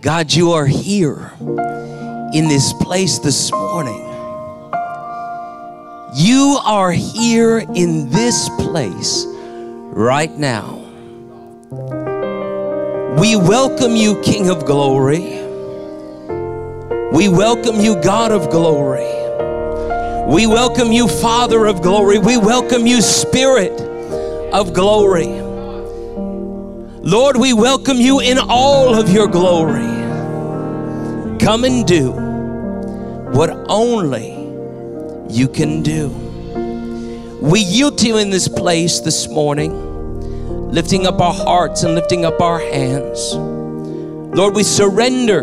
God, you are here in this place this morning. You are here in this place right now. We welcome you, King of glory. We welcome you, God of glory. We welcome you, Father of glory. We welcome you, Spirit of glory. Lord, we welcome you in all of your glory. Come and do what only you can do. We yield to you in this place this morning, lifting up our hearts and lifting up our hands. Lord, we surrender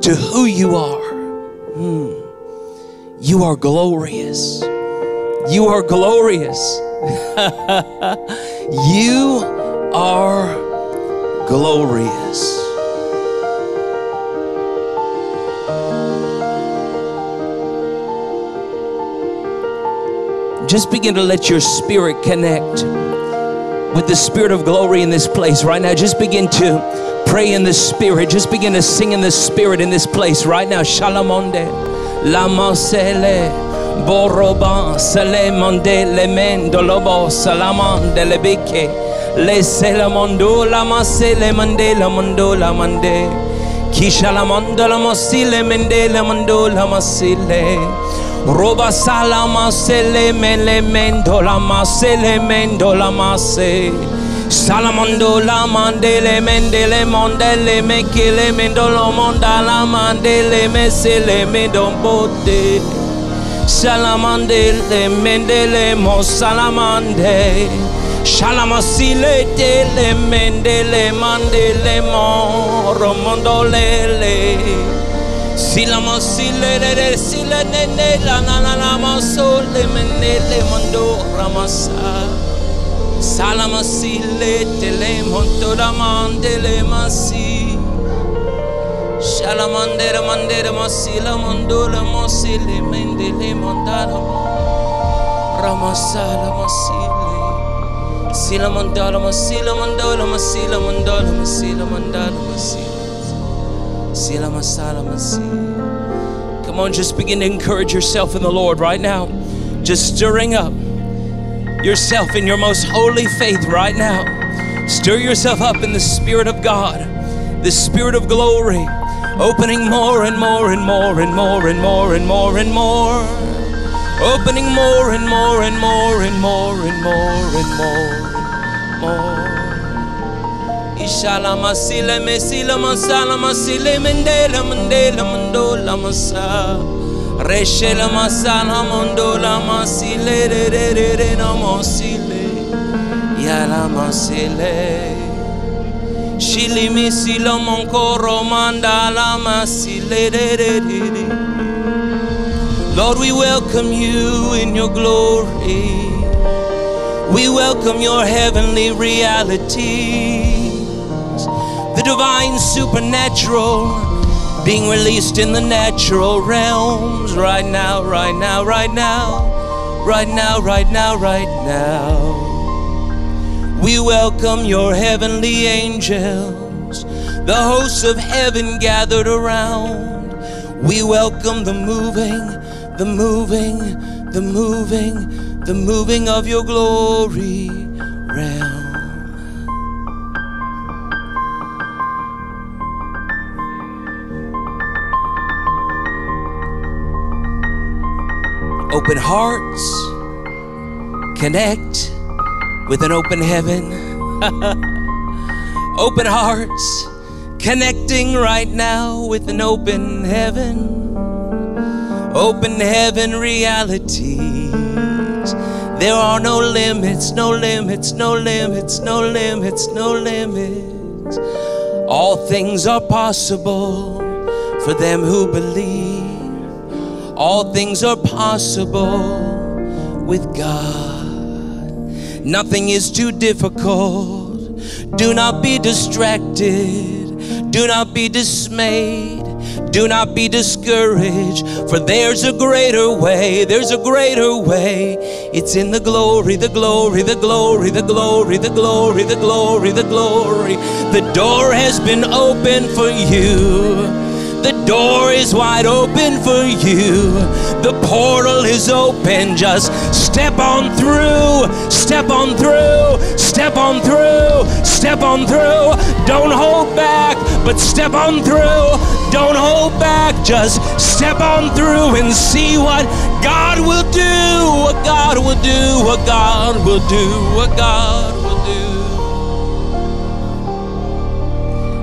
to who you are. Hmm. You are glorious. You are glorious. you are glorious. Just begin to let your spirit connect with the spirit of glory in this place right now. Just begin to pray in the spirit. Just begin to sing in the spirit in this place right now. Shalamonde, Lamasele, Boroban, Salemonde, Lemendo, Lobo, Salamande, Lebike, Le Selamondo, Lamase, Lemande, Lamondo, Lamande, Kishalamondo, Lamasile, Mende, Lamondo, Lamasile. Roba salama sele mele mendo la masele mendo la mase. Salamondo la mandele mendele mondele mekele mendolo mondala mandele mesele medombote. Salamandele mendele mo salamande. Shalamasile tele mendele mandele mo romondolele. Sila masile re sila ne ne la na na na masole menele mando ramasa. Sala masile tele monto da mandele masi. Shala mandere mandere masila mandola masile mendele mandala. Ramasala masile. Sila mandala masila mandola masila mandola masila mandala masila. Sila masala masi. Come on, just begin to encourage yourself in the Lord right now. Just stirring up yourself in your most holy faith right now. Stir yourself up in the Spirit of God, the Spirit of glory, opening more and more and more and more and more and more and more. Opening more and more and more and more and more and more and more. Ishala masile mesila masala masile mendela mendela mandola masa Reshela masala mandola masile re re re re na masile Yala masile. Shili misila monkoro mandala masile re re re re. Lord we welcome you in your glory. We welcome your heavenly reality divine supernatural being released in the natural realms right now, right now, right now, right now, right now, right now. We welcome your heavenly angels, the hosts of heaven gathered around. We welcome the moving, the moving, the moving, the moving of your glory realm. Open hearts, connect with an open heaven. open hearts, connecting right now with an open heaven. Open heaven realities. There are no limits, no limits, no limits, no limits, no limits. All things are possible for them who believe. All things are possible with God. Nothing is too difficult. Do not be distracted. Do not be dismayed. Do not be discouraged, for there's a greater way. There's a greater way. It's in the glory, the glory, the glory, the glory, the glory, the glory, the glory. The door has been opened for you. The door is wide open for you. The portal is open. Just step on through, step on through, step on through, step on through. Don't hold back, but step on through. Don't hold back, just step on through and see what God will do, what God will do, what God will do, what God will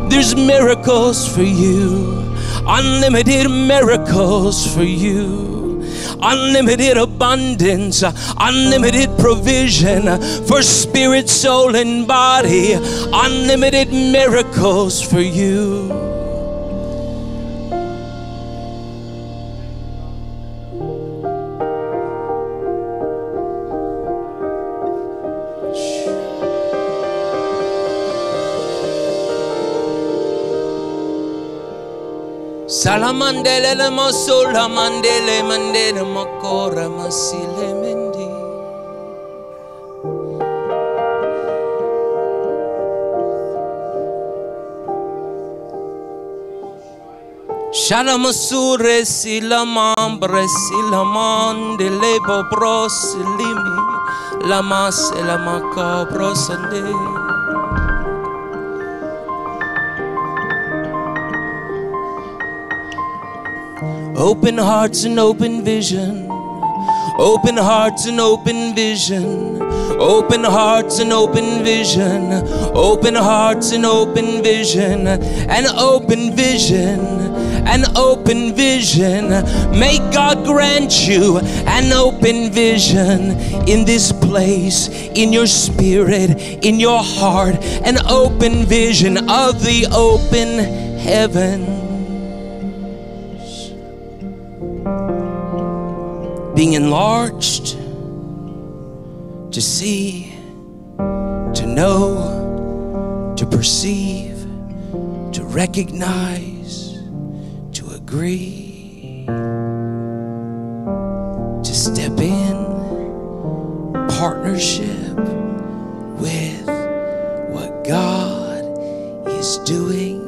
do. There's miracles for you unlimited miracles for you, unlimited abundance, unlimited provision for spirit, soul, and body, unlimited miracles for you. Salamandele le masula mandele mandele makora masile mendi. Shalamasure silamambre silamandele bobro silimi lamas la macabro Open hearts and open vision. Open hearts and open vision. Open hearts and open vision. Open hearts and open vision. And open vision. An open vision. May God grant you an open vision in this place, in your spirit, in your heart. An open vision of the open heaven. Being enlarged to see, to know, to perceive, to recognize, to agree, to step in partnership with what God is doing,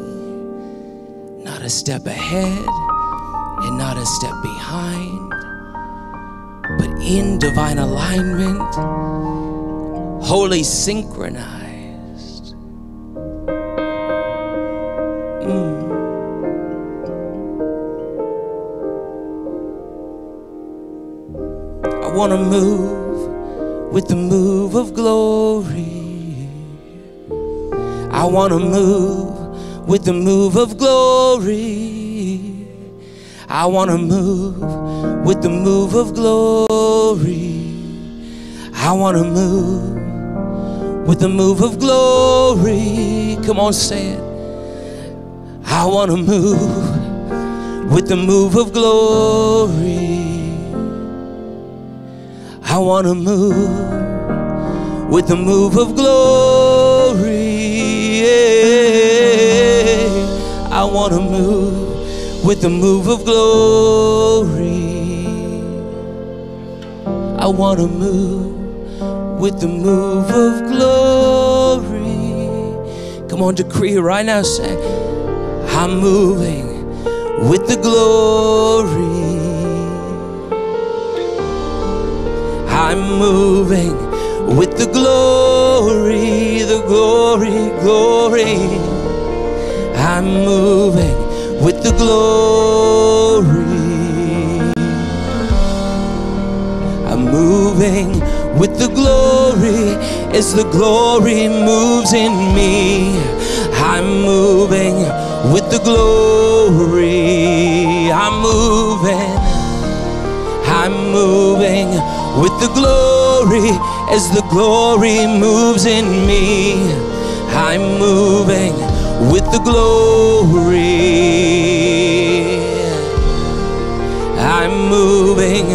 not a step ahead and not a step behind in divine alignment, wholly synchronized. Mm. I want to move with the move of glory. I want to move with the move of glory. I want to move with the move of glory. I want to move with the move of glory. Come on, say it. I want to move with the move of glory. I want to move with the move of glory. I want to move with the move of glory. I want to move with the move of glory. Come on, decree right now. Say, I'm moving with the glory. I'm moving with the glory, the glory, glory. I'm moving with the glory. I'm moving with the glory as the glory moves in me. I'm moving with the glory. I'm moving. I'm moving with the glory as the glory moves in me. I'm moving with the glory. I'm moving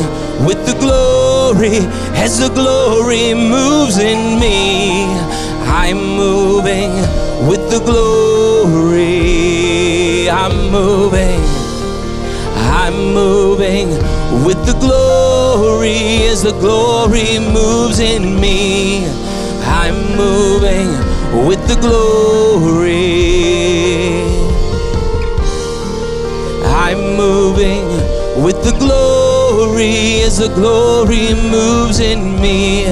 with the glory as the glory moves in me. I'm moving with the glory. I'm moving I'm moving with the glory as the glory moves in me. I'm moving with the glory. I'm moving with the glory as the glory moves in me.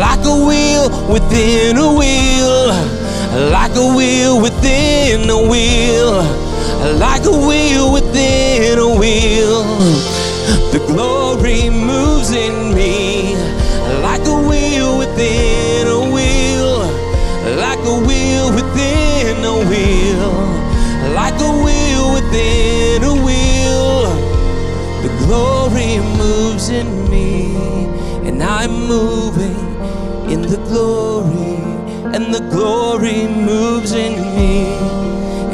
Like a wheel within a wheel, like a wheel within a wheel, like a wheel within a wheel. The glory moves in me like a wheel within glory moves in me, and I'm moving in the glory, and the glory moves in me,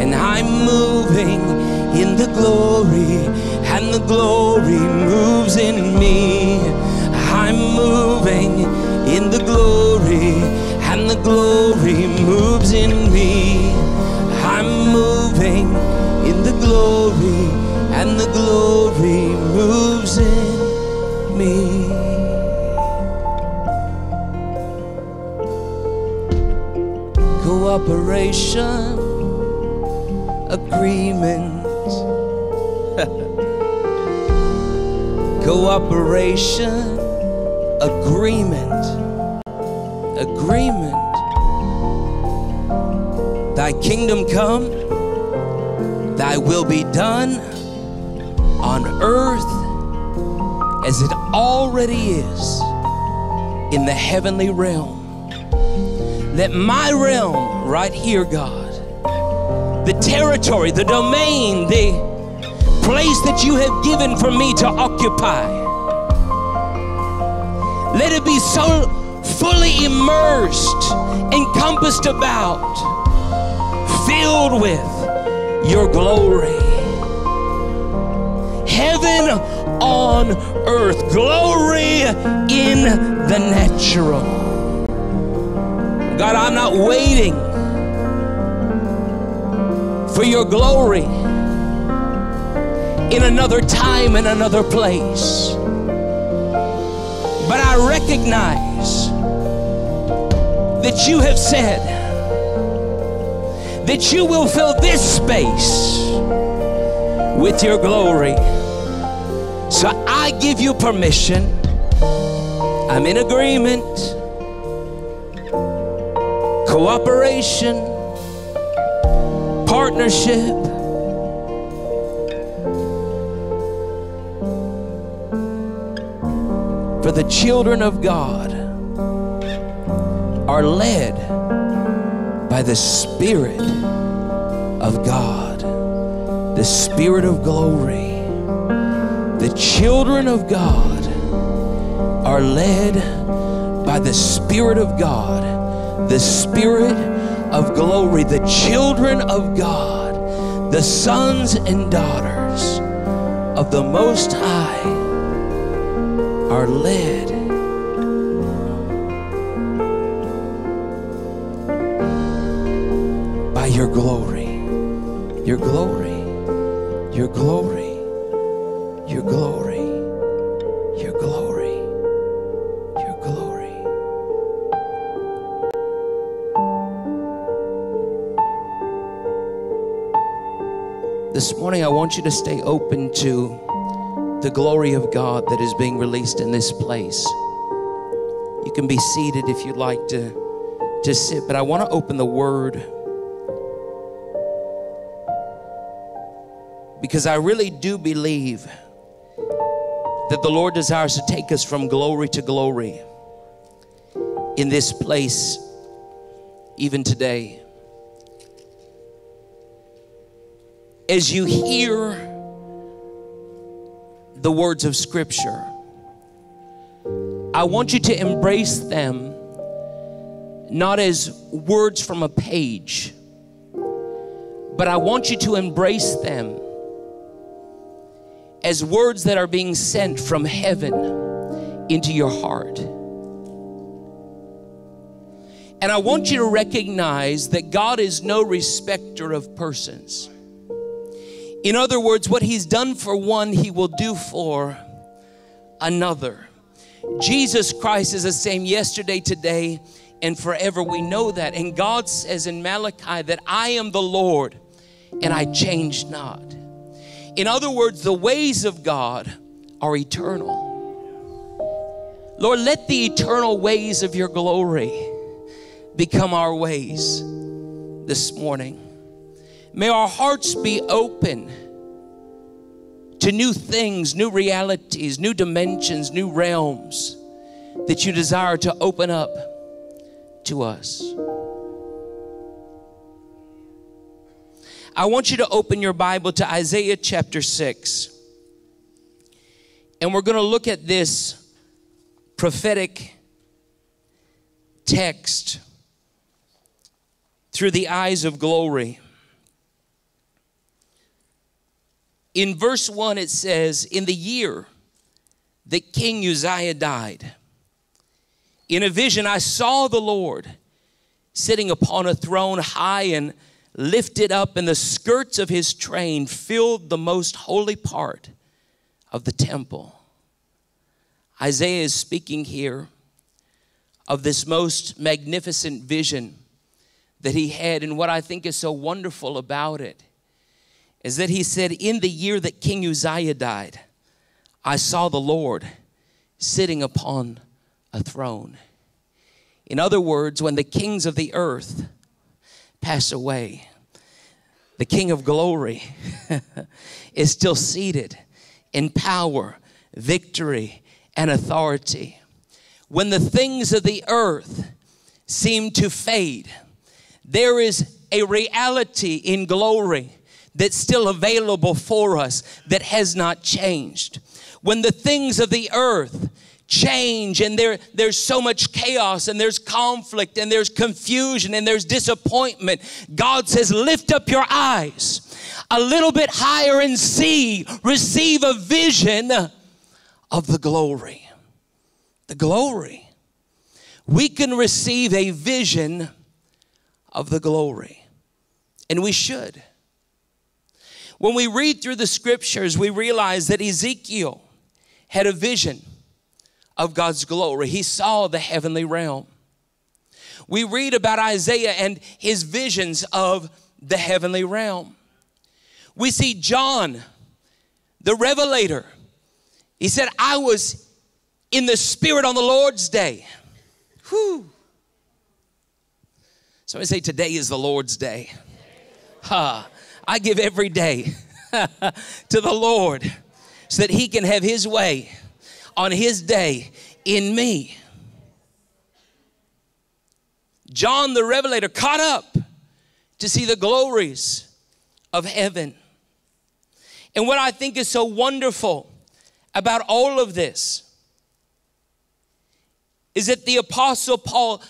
and I'm moving in the glory, and the glory moves in me. I'm moving in the glory, and the glory moves in me. I'm moving in the glory, and the glory moves in me. Cooperation, agreement, cooperation, agreement, agreement. Thy kingdom come, thy will be done on earth as it already is in the heavenly realm. That my realm right here, God, the territory, the domain, the place that you have given for me to occupy, let it be so fully immersed, encompassed about, filled with your glory. Heaven on earth, glory in the natural. God, I'm not waiting for your glory in another time and another place. But I recognize that you have said that you will fill this space with your glory. So I give you permission. I'm in agreement. Cooperation, partnership. For the children of God are led by the Spirit of God, the Spirit of glory. The children of God are led by the Spirit of God, the Spirit of glory. The children of God, the sons and daughters of the Most High, are led. By your glory, your glory, your glory, your glory, your glory, your glory. This morning, I want you to stay open to the glory of God that is being released in this place. You can be seated if you'd like to, to sit, but I want to open the Word because I really do believe that the Lord desires to take us from glory to glory in this place, even today. As you hear the words of Scripture, I want you to embrace them not as words from a page, but I want you to embrace them as words that are being sent from heaven into your heart. And I want you to recognize that God is no respecter of persons. In other words, what he's done for one, he will do for another. Jesus Christ is the same yesterday, today, and forever. We know that. And God says in Malachi that I am the Lord and I change not. In other words, the ways of God are eternal. Lord, let the eternal ways of your glory become our ways this morning. May our hearts be open to new things, new realities, new dimensions, new realms that you desire to open up to us. I want you to open your Bible to Isaiah chapter 6. And we're going to look at this prophetic text through the eyes of glory. In verse 1, it says, In the year that King Uzziah died, in a vision I saw the Lord sitting upon a throne high and lifted up, and the skirts of his train filled the most holy part of the temple. Isaiah is speaking here of this most magnificent vision that he had. And what I think is so wonderful about it is that he said, In the year that King Uzziah died, I saw the Lord sitting upon a throne. In other words, when the kings of the earth pass away, the King of glory is still seated in power, victory, and authority. When the things of the earth seem to fade, there is a reality in glory that's still available for us that has not changed. When the things of the earth change and there, there's so much chaos and there's conflict and there's confusion and there's disappointment, God says, Lift up your eyes a little bit higher and see, receive a vision of the glory. The glory. We can receive a vision of the glory, and we should. When we read through the scriptures, we realize that Ezekiel had a vision of God's glory. He saw the heavenly realm. We read about Isaiah and his visions of the heavenly realm. We see John, the revelator, he said, I was in the Spirit on the Lord's day. Whew. Somebody say, Today is the Lord's day. Ha. I give every day to the Lord so that He can have His way on His day in me. John the Revelator caught up to see the glories of heaven. And what I think is so wonderful about all of this is that the Apostle Paul,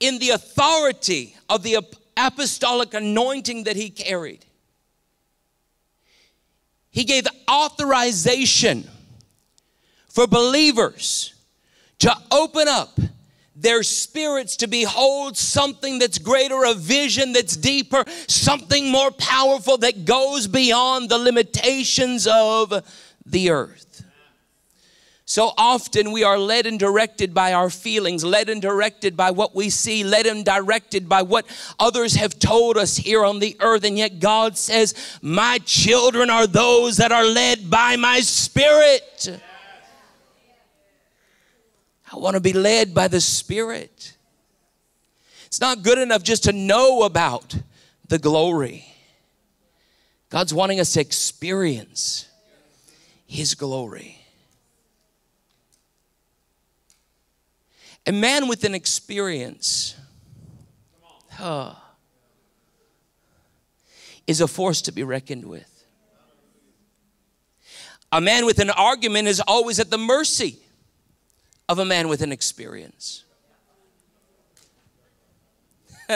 in the authority of the apostolic anointing that he carried, he gave authorization for believers to open up their spirits to behold something that's greater, a vision that's deeper, something more powerful that goes beyond the limitations of the earth. So often we are led and directed by our feelings, led and directed by what we see, led and directed by what others have told us here on the earth. And yet God says, My children are those that are led by my spirit. I want to be led by the spirit. It's not good enough just to know about the glory. God's wanting us to experience His glory. A man with an experience uh, is a force to be reckoned with. A man with an argument is always at the mercy of a man with an experience.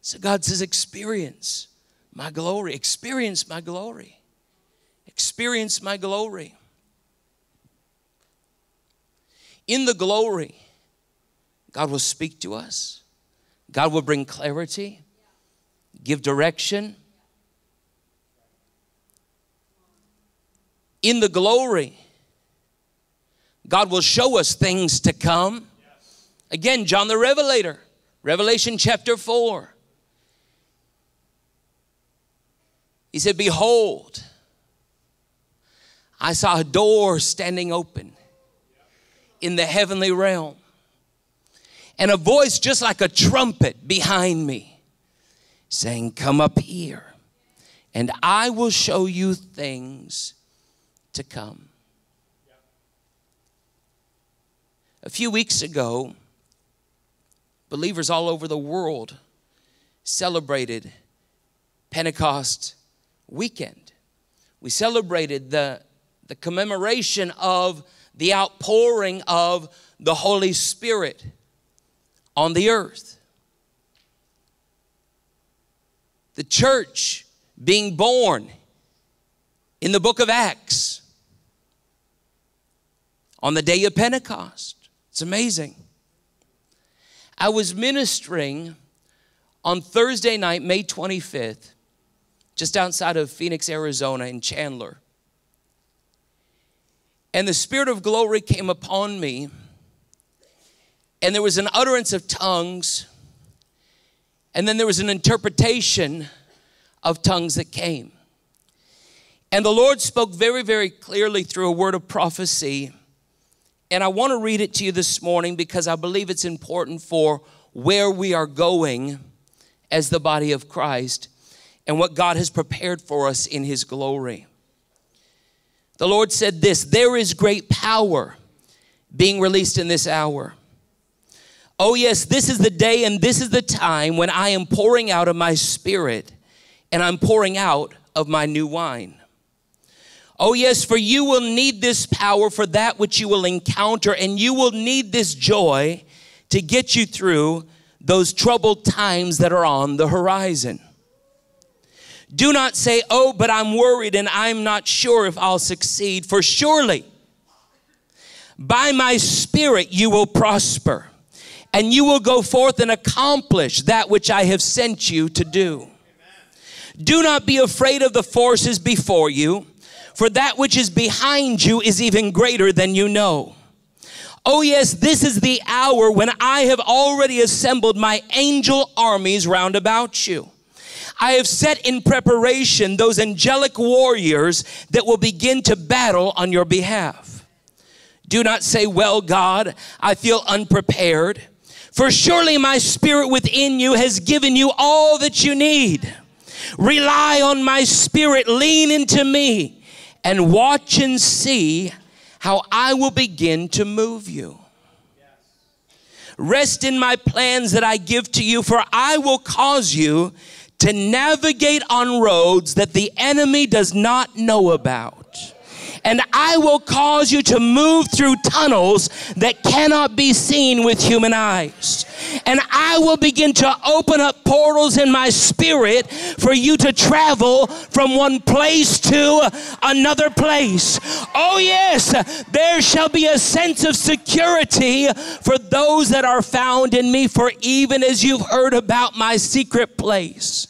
so God says, Experience my glory, experience my glory, experience my glory. in the glory, God will speak to us. God will bring clarity. give direction. In the glory, God will show us things to come. Again, John the Revelator, Revelation chapter 4. He said, Behold, I saw a door standing open in the heavenly realm, and a voice just like a trumpet behind me saying, Come up here, and I will show you things to come. A few weeks ago, believers all over the world celebrated Pentecost weekend. We celebrated the, the commemoration of the outpouring of the Holy Spirit on the earth. The church being born in the book of Acts on the day of Pentecost. It's amazing. I was ministering on Thursday night, May 25th, just outside of Phoenix, Arizona, in Chandler. And the Spirit of glory came upon me, and there was an utterance of tongues, and then there was an interpretation of tongues that came. And the Lord spoke very, very clearly through a word of prophecy. And I want to read it to you this morning because I believe it's important for where we are going as the body of Christ and what God has prepared for us in His glory. The Lord said this There is great power being released in this hour. Oh, yes, this is the day and this is the time when I am pouring out of my spirit and I'm pouring out of my new wine. Oh, yes, for you will need this power for that which you will encounter, and you will need this joy to get you through those troubled times that are on the horizon. Do not say, Oh, but I'm worried and I'm not sure if I'll succeed, for surely by my spirit you will prosper and you will go forth and accomplish that which I have sent you to do. Do not be afraid of the forces before you, for that which is behind you is even greater than you know. Oh, yes, this is the hour when I have already assembled my angel armies round about you. I have set in preparation those angelic warriors that will begin to battle on your behalf. Do not say, Well, God, I feel unprepared. For surely my spirit within you has given you all that you need. Rely on my spirit, lean into me, and watch and see how I will begin to move you. Rest in my plans that I give to you, for I will cause you to navigate on roads that the enemy does not know about. And I will cause you to move through tunnels that cannot be seen with human eyes. And I will begin to open up portals in my spirit for you to travel from one place to another place. Oh, yes, there shall be a sense of security for those that are found in me. For even as you've heard about my secret place,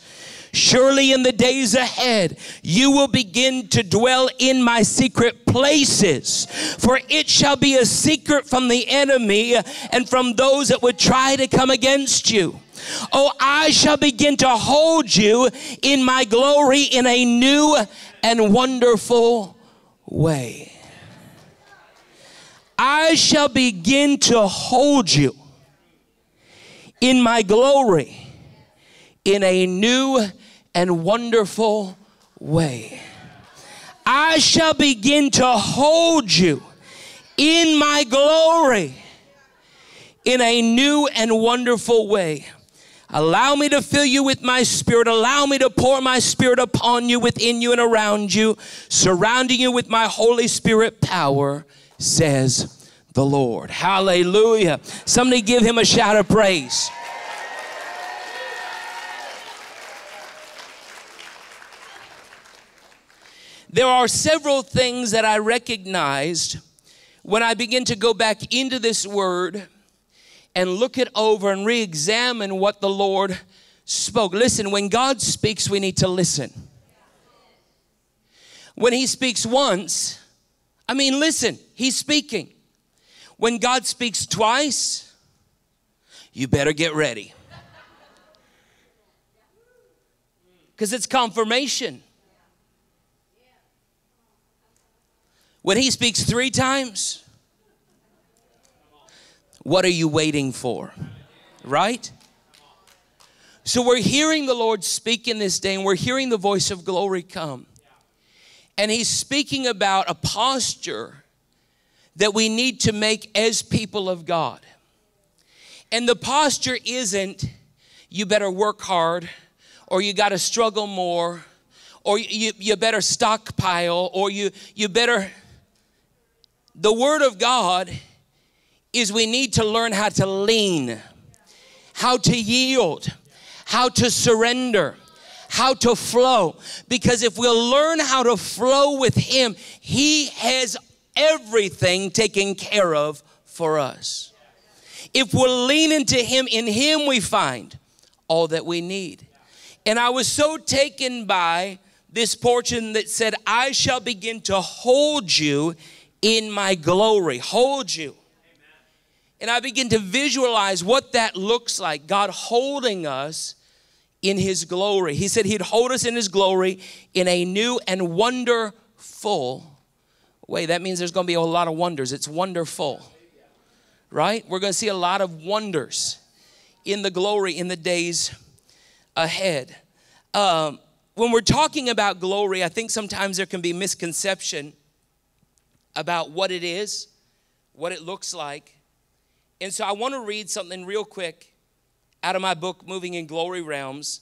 Surely in the days ahead, you will begin to dwell in my secret places, for it shall be a secret from the enemy and from those that would try to come against you. Oh, I shall begin to hold you in my glory in a new and wonderful way. I shall begin to hold you in my glory in a new and wonderful way. I shall begin to hold you in my glory in a new and wonderful way. Allow me to fill you with my spirit. Allow me to pour my spirit upon you, within you, and around you, surrounding you with my Holy Spirit power, says the Lord. Hallelujah. Somebody give him a shout of praise. There are several things that I recognized when I begin to go back into this word and look it over and re examine what the Lord spoke. Listen, when God speaks, we need to listen. When He speaks once, I mean, listen, He's speaking. When God speaks twice, you better get ready. Because it's confirmation. When He speaks three times, what are you waiting for? Right? So we're hearing the Lord speak in this day, and we're hearing the voice of glory come. And He's speaking about a posture that we need to make as people of God. And the posture isn't, you better work hard, or you got to struggle more, or you, you better stockpile, or you, you better. The Word of God is we need to learn how to lean, how to yield, how to surrender, how to flow. Because if we'll learn how to flow with Him, He has everything taken care of for us. If we'll lean into Him, in Him we find all that we need. And I was so taken by this portion that said, I shall begin to hold you in my glory. Hold you. And I begin to visualize what that looks like God holding us in His glory. He said He'd hold us in His glory in a new and wonderful way. That means there's going to be a lot of wonders. It's wonderful, right? We're going to see a lot of wonders in the glory in the days ahead. Um, when we're talking about glory, I think sometimes there can be misconception about what it is, what it looks like. And so I want to read something real quick out of my book, Moving in Glory Realms,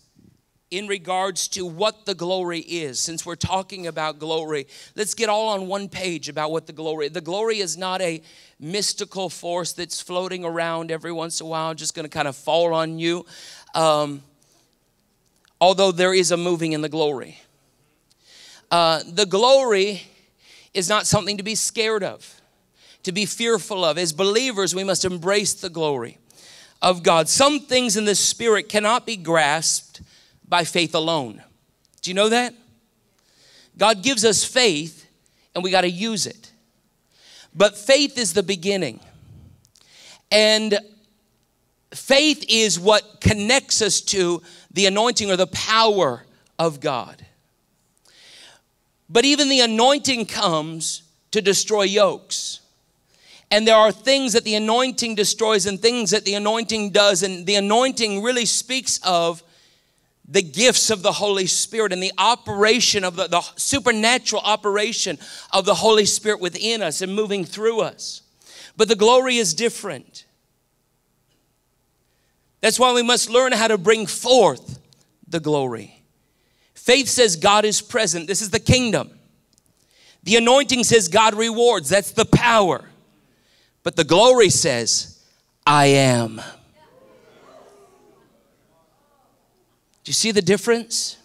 in regards to what the glory is. Since we're talking about glory, let's get all on one page about what the glory. The glory is not a mystical force that's floating around every once in a while, just going to kind of fall on you. Um, although there is a moving in the glory. Uh, the glory is not something to be scared of to be fearful of. As believers, we must embrace the glory of God. Some things in the Spirit cannot be grasped by faith alone. Do you know that? God gives us faith and we got to use it. But faith is the beginning. And faith is what connects us to the anointing or the power of God. But even the anointing comes to destroy yokes. And there are things that the anointing destroys and things that the anointing does. And the anointing really speaks of the gifts of the Holy Spirit and the operation of the, the supernatural operation of the Holy Spirit within us and moving through us. But the glory is different. That's why we must learn how to bring forth the glory. Faith says God is present. This is the kingdom. The anointing says God rewards. That's the power. But the glory says, I am. Do you see the difference?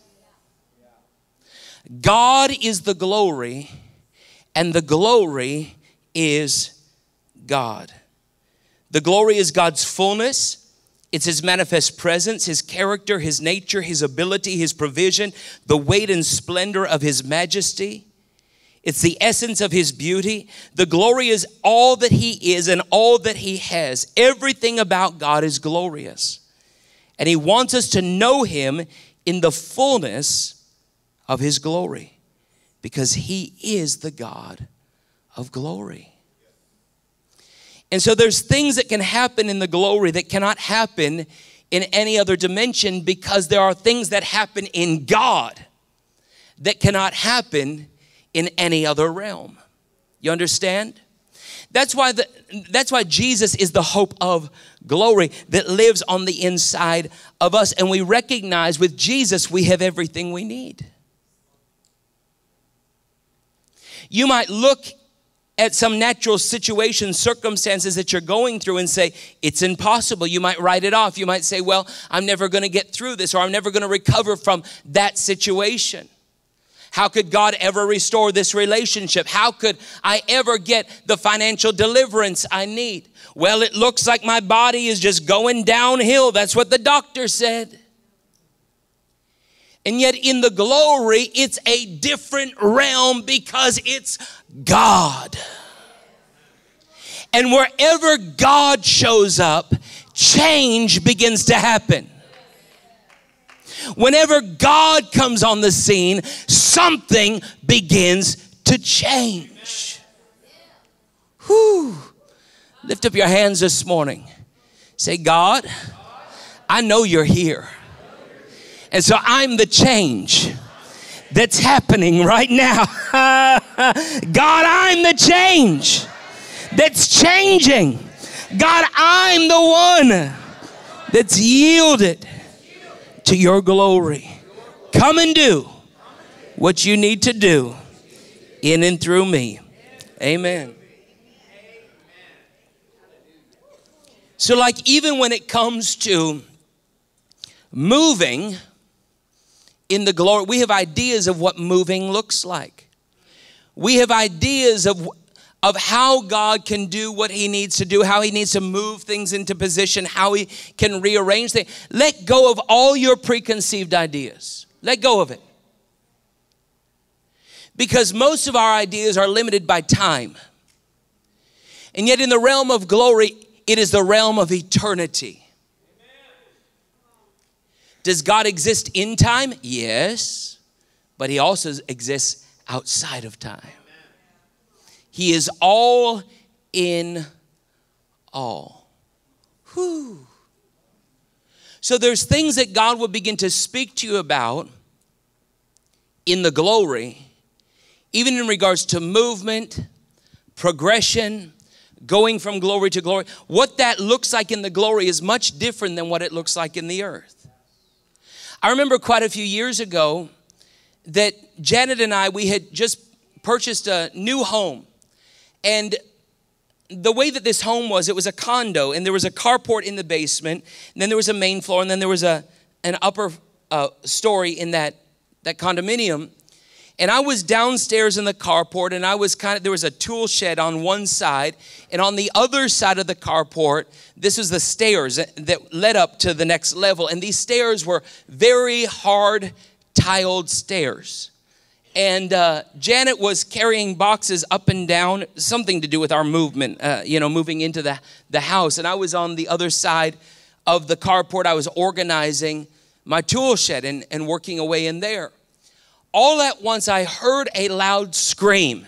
God is the glory, and the glory is God. The glory is God's fullness. It's His manifest presence, His character, His nature, His ability, His provision, the weight and splendor of His majesty. It's the essence of his beauty. The glory is all that he is and all that he has. Everything about God is glorious. And he wants us to know him in the fullness of his glory because he is the God of glory. And so there's things that can happen in the glory that cannot happen in any other dimension because there are things that happen in God that cannot happen in any other realm. You understand? That's why, the, that's why Jesus is the hope of glory that lives on the inside of us. And we recognize with Jesus we have everything we need. You might look at some natural situation, circumstances that you're going through and say, it's impossible. You might write it off. You might say, well, I'm never going to get through this or I'm never going to recover from that situation. How could God ever restore this relationship? How could I ever get the financial deliverance I need? Well, it looks like my body is just going downhill. That's what the doctor said. And yet, in the glory, it's a different realm because it's God. And wherever God shows up, change begins to happen. Whenever God comes on the scene, something begins to change. Whew. Lift up your hands this morning. Say, God, I know you're here. And so I'm the change that's happening right now. God, I'm the change that's changing. God, I'm the one that's yielded to your glory. Come and do what you need to do in and through me. Amen. So, like, even when it comes to moving in the glory, we have ideas of what moving looks like. We have ideas of of how God can do what He needs to do, how He needs to move things into position, how He can rearrange things. Let go of all your preconceived ideas. Let go of it. Because most of our ideas are limited by time. And yet, in the realm of glory, it is the realm of eternity. Does God exist in time? Yes, but He also exists outside of time. He is all in all. Whew. So there's things that God will begin to speak to you about in the glory, even in regards to movement, progression, going from glory to glory. What that looks like in the glory is much different than what it looks like in the earth. I remember quite a few years ago that Janet and I, we had just purchased a new home. And the way that this home was, it was a condo, and there was a carport in the basement, then there was a main floor, and then there was a an upper uh, story in that that condominium. And I was downstairs in the carport, and I was kind of there was a tool shed on one side, and on the other side of the carport, this was the stairs that led up to the next level, and these stairs were very hard tiled stairs and uh, Janet was carrying boxes up and down, something to do with our movement, uh, you know, moving into the, the house. And I was on the other side of the carport. I was organizing my tool shed and, and working away in there. All at once, I heard a loud scream.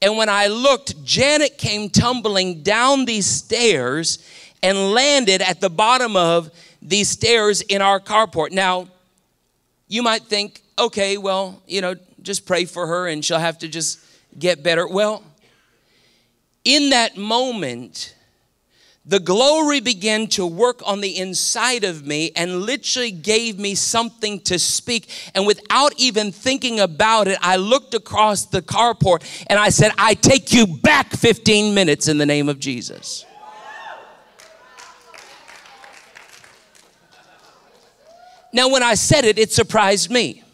And when I looked, Janet came tumbling down these stairs and landed at the bottom of these stairs in our carport. Now, you might think, okay, well, you know, just pray for her and she'll have to just get better. Well, in that moment, the glory began to work on the inside of me and literally gave me something to speak. And without even thinking about it, I looked across the carport and I said, I take you back 15 minutes in the name of Jesus. Now, when I said it, it surprised me.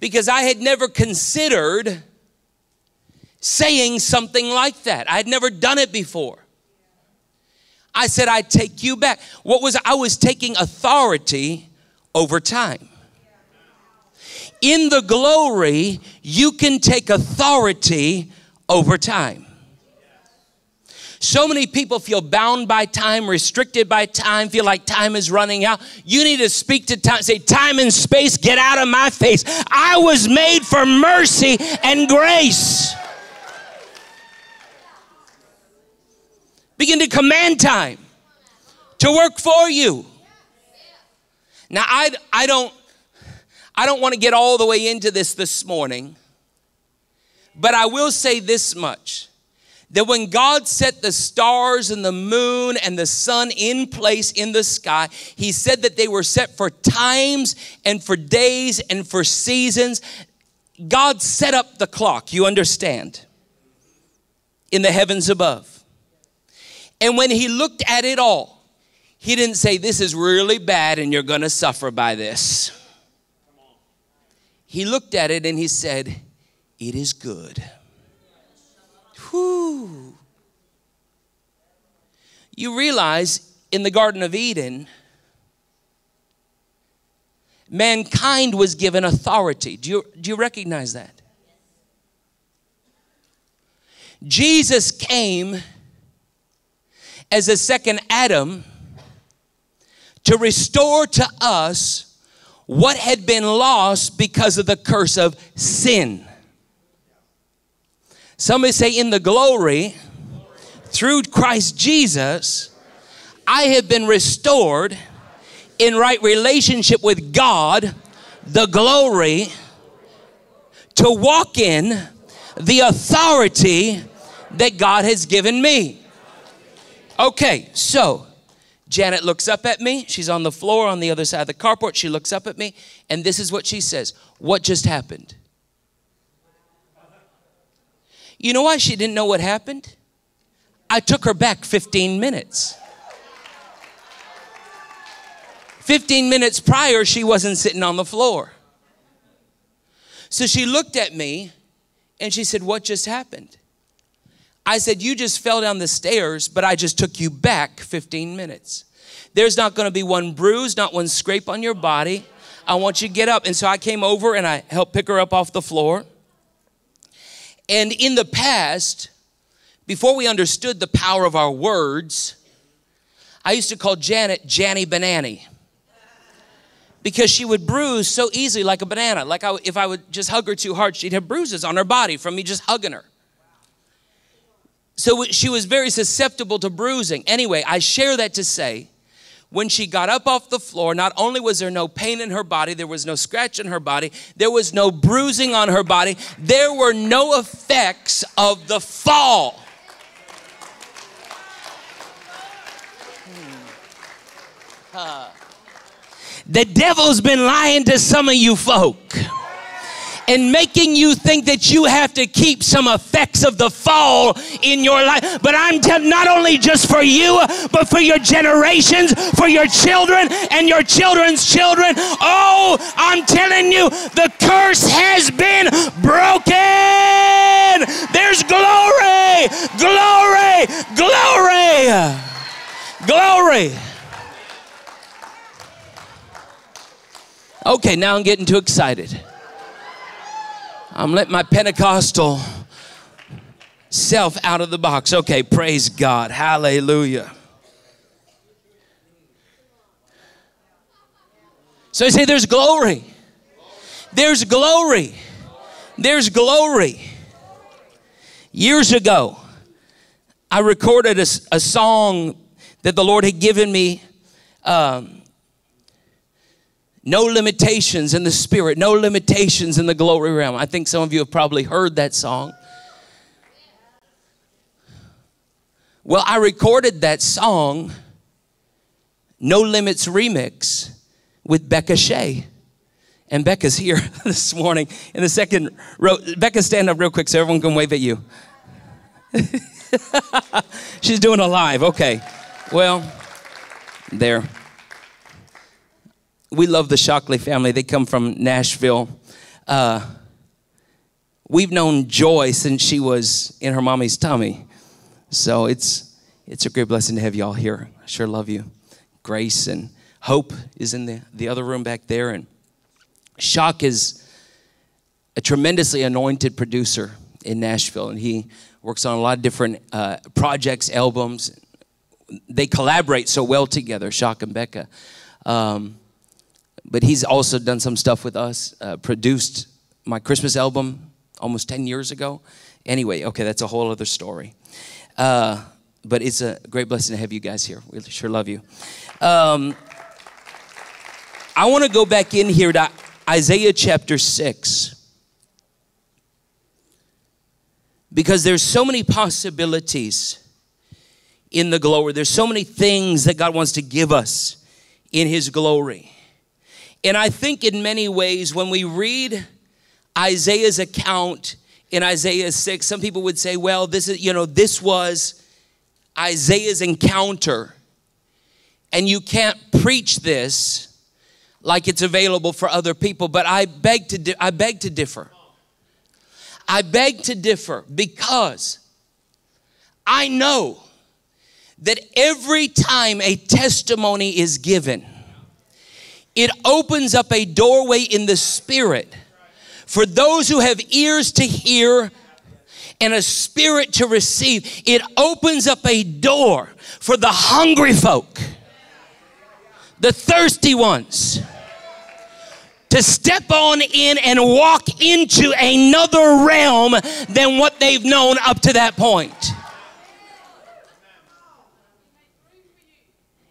because I had never considered saying something like that. I had never done it before. I said, I take you back. What was I was taking authority over time. In the glory, you can take authority over time. So many people feel bound by time, restricted by time, feel like time is running out. You need to speak to time, say, Time and space, get out of my face. I was made for mercy and grace. Begin to command time to work for you. Now, I, I don't. I don't want to get all the way into this this morning, but I will say this much that when God set the stars and the moon and the sun in place in the sky, He said that they were set for times and for days and for seasons. God set up the clock, you understand, in the heavens above. And when He looked at it all, He didn't say, This is really bad and you're gonna suffer by this. He looked at it and He said, It is good. Whew. You realize in the Garden of Eden, mankind was given authority. Do you, do you recognize that? Jesus came as a second Adam to restore to us what had been lost because of the curse of sin. Somebody say, in the glory, through Christ Jesus, I have been restored in right relationship with God, the glory, to walk in the authority that God has given me. Okay, so Janet looks up at me. She's on the floor on the other side of the carport. She looks up at me, and this is what she says What just happened? You know why she didn't know what happened? I took her back 15 minutes. 15 minutes prior, she wasn't sitting on the floor. So she looked at me and she said, What just happened? I said, You just fell down the stairs, but I just took you back 15 minutes. There's not gonna be one bruise, not one scrape on your body. I want you to get up. And so I came over and I helped pick her up off the floor. And in the past, before we understood the power of our words, I used to call Janet Janny Banani because she would bruise so easily like a banana. Like I, if I would just hug her too hard, she'd have bruises on her body from me just hugging her. So she was very susceptible to bruising. Anyway, I share that to say, when she got up off the floor, not only was there no pain in her body, there was no scratch in her body, there was no bruising on her body, there were no effects of the fall. Hmm. The devil's been lying to some of you folk and making you think that you have to keep some effects of the fall in your life. But I'm telling not only just for you, but for your generations, for your children and your children's children. Oh, I'm telling you, the curse has been broken. There's glory, glory, glory, glory. Okay, now I'm getting too excited. I'm letting my Pentecostal self out of the box. Okay, praise God. Hallelujah. So I say, there's glory. There's glory. There's glory. Years ago, I recorded a, a song that the Lord had given me. Um, no limitations in the spirit, no limitations in the glory realm. I think some of you have probably heard that song. Well, I recorded that song, No Limits Remix, with Becca Shea. And Becca's here this morning in the second row. Becca, stand up real quick so everyone can wave at you. She's doing a live. Okay. Well, there we love the Shockley family. They come from Nashville. Uh, we've known Joy since she was in her mommy's tummy. So it's, it's a great blessing to have y'all here. I sure love you. Grace and Hope is in the, the other room back there. And Shock is a tremendously anointed producer in Nashville. And he works on a lot of different uh, projects, albums. They collaborate so well together, Shock and Becca. Um, but he's also done some stuff with us, uh, produced my Christmas album almost 10 years ago. Anyway, okay, that's a whole other story. Uh, but it's a great blessing to have you guys here. We sure love you. Um, I want to go back in here to Isaiah chapter 6. Because there's so many possibilities in the glory. There's so many things that God wants to give us in his glory. And I think in many ways, when we read Isaiah's account in Isaiah 6, some people would say, well, this is, you know, this was Isaiah's encounter. And you can't preach this like it's available for other people. But I beg to, I beg to differ. I beg to differ because I know that every time a testimony is given, it opens up a doorway in the spirit for those who have ears to hear and a spirit to receive. It opens up a door for the hungry folk, the thirsty ones to step on in and walk into another realm than what they've known up to that point.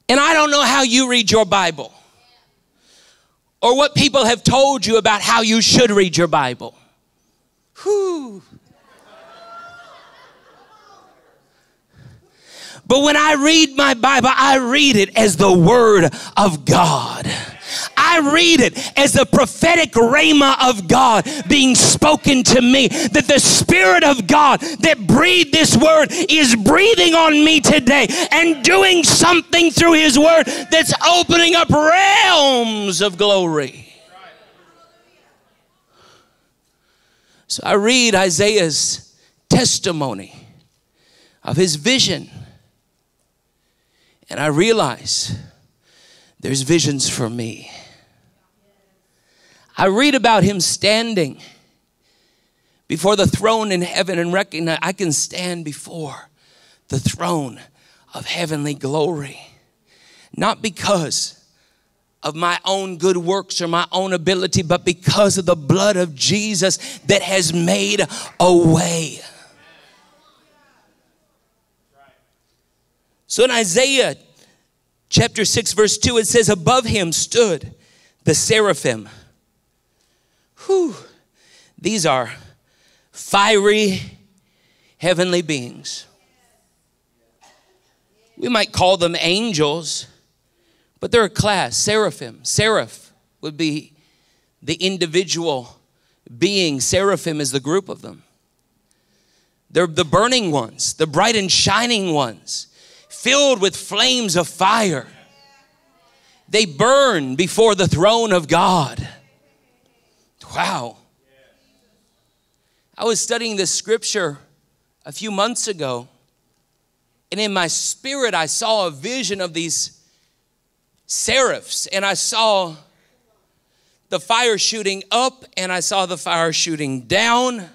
And I don't know how you read your Bible or what people have told you about how you should read your Bible. Whew. But when I read my Bible, I read it as the Word of God. I read it as the prophetic rhema of God being spoken to me. That the Spirit of God that breathed this word is breathing on me today and doing something through His word that's opening up realms of glory. So I read Isaiah's testimony of his vision and I realize there's visions for me. I read about him standing before the throne in heaven and recognize I can stand before the throne of heavenly glory. Not because of my own good works or my own ability, but because of the blood of Jesus that has made a way. So in Isaiah chapter 6, verse 2, it says, Above him stood the seraphim. Whew. These are fiery heavenly beings. We might call them angels, but they're a class, seraphim. Seraph would be the individual being, seraphim is the group of them. They're the burning ones, the bright and shining ones filled with flames of fire. They burn before the throne of God. Wow. I was studying this scripture a few months ago, and in my spirit, I saw a vision of these seraphs, and I saw the fire shooting up, and I saw the fire shooting down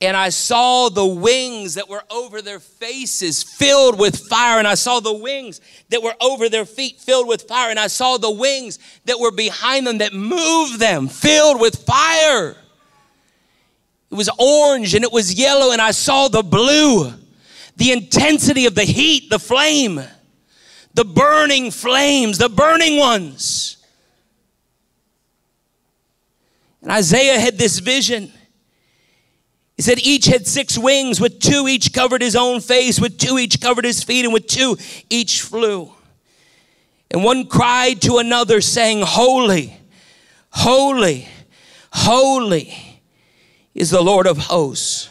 and I saw the wings that were over their faces filled with fire, and I saw the wings that were over their feet filled with fire, and I saw the wings that were behind them that moved them filled with fire. It was orange and it was yellow, and I saw the blue, the intensity of the heat, the flame, the burning flames, the burning ones. And Isaiah had this vision he said each had six wings, with two each covered his own face, with two each covered his feet, and with two each flew. And one cried to another, saying, Holy, holy, holy is the Lord of hosts.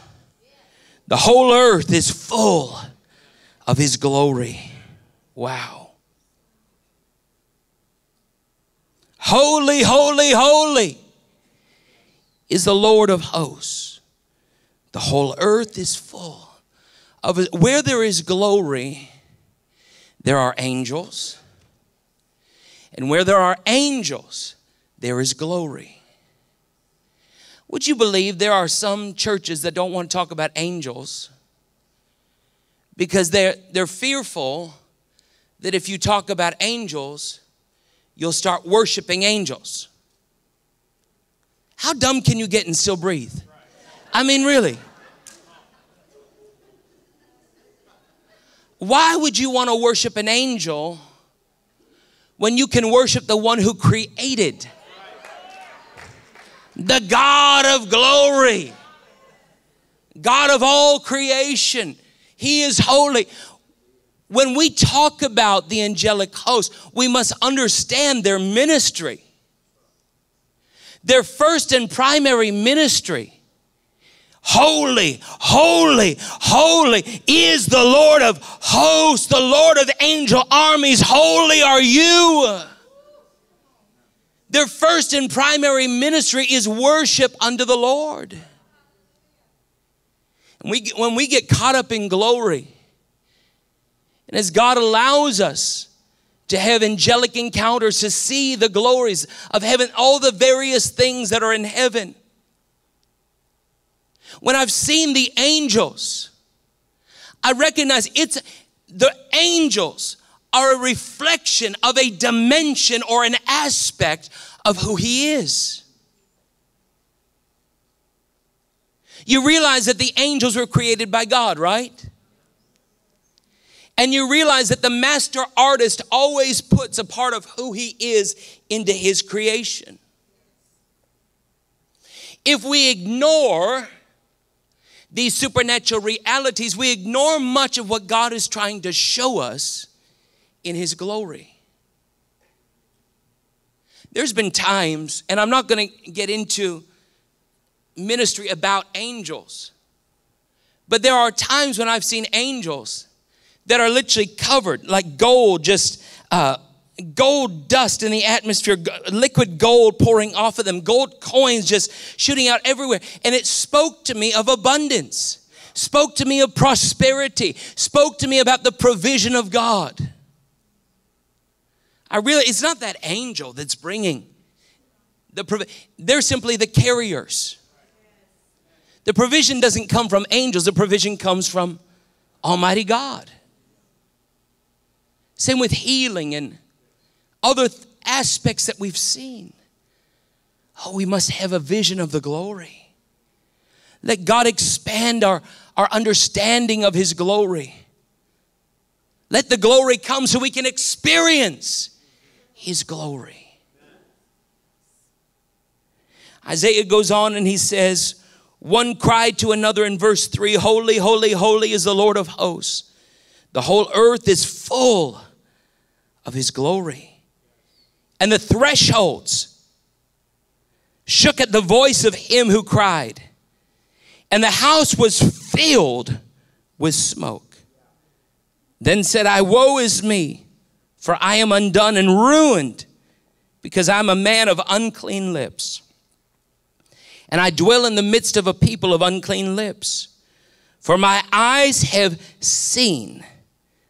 The whole earth is full of his glory. Wow. Holy, holy, holy is the Lord of hosts. The whole earth is full of. Where there is glory, there are angels. And where there are angels, there is glory. Would you believe there are some churches that don't want to talk about angels because they're, they're fearful that if you talk about angels, you'll start worshiping angels? How dumb can you get and still breathe? I mean, really. Why would you want to worship an angel when you can worship the one who created? The God of glory, God of all creation. He is holy. When we talk about the angelic host, we must understand their ministry. Their first and primary ministry Holy, holy, holy is the Lord of hosts, the Lord of angel armies. Holy are you. Their first and primary ministry is worship unto the Lord. And we, when we get caught up in glory, and as God allows us to have angelic encounters, to see the glories of heaven, all the various things that are in heaven. When I've seen the angels, I recognize it's the angels are a reflection of a dimension or an aspect of who He is. You realize that the angels were created by God, right? And you realize that the master artist always puts a part of who he is into his creation. If we ignore these supernatural realities, we ignore much of what God is trying to show us in his glory. There's been times, and I'm not going to get into ministry about angels, but there are times when I've seen angels that are literally covered like gold, just uh, gold dust in the atmosphere, liquid gold pouring off of them, gold coins just shooting out everywhere. And it spoke to me of abundance, spoke to me of prosperity, spoke to me about the provision of God. I really, it's not that angel that's bringing the they're simply the carriers. The provision doesn't come from angels, the provision comes from Almighty God. Same with healing and other th- aspects that we've seen. Oh, we must have a vision of the glory. Let God expand our, our understanding of His glory. Let the glory come so we can experience His glory. Isaiah goes on and he says, One cried to another in verse 3 Holy, holy, holy is the Lord of hosts. The whole earth is full of his glory. And the thresholds shook at the voice of him who cried, and the house was filled with smoke. Then said I, Woe is me, for I am undone and ruined, because I'm a man of unclean lips. And I dwell in the midst of a people of unclean lips. For my eyes have seen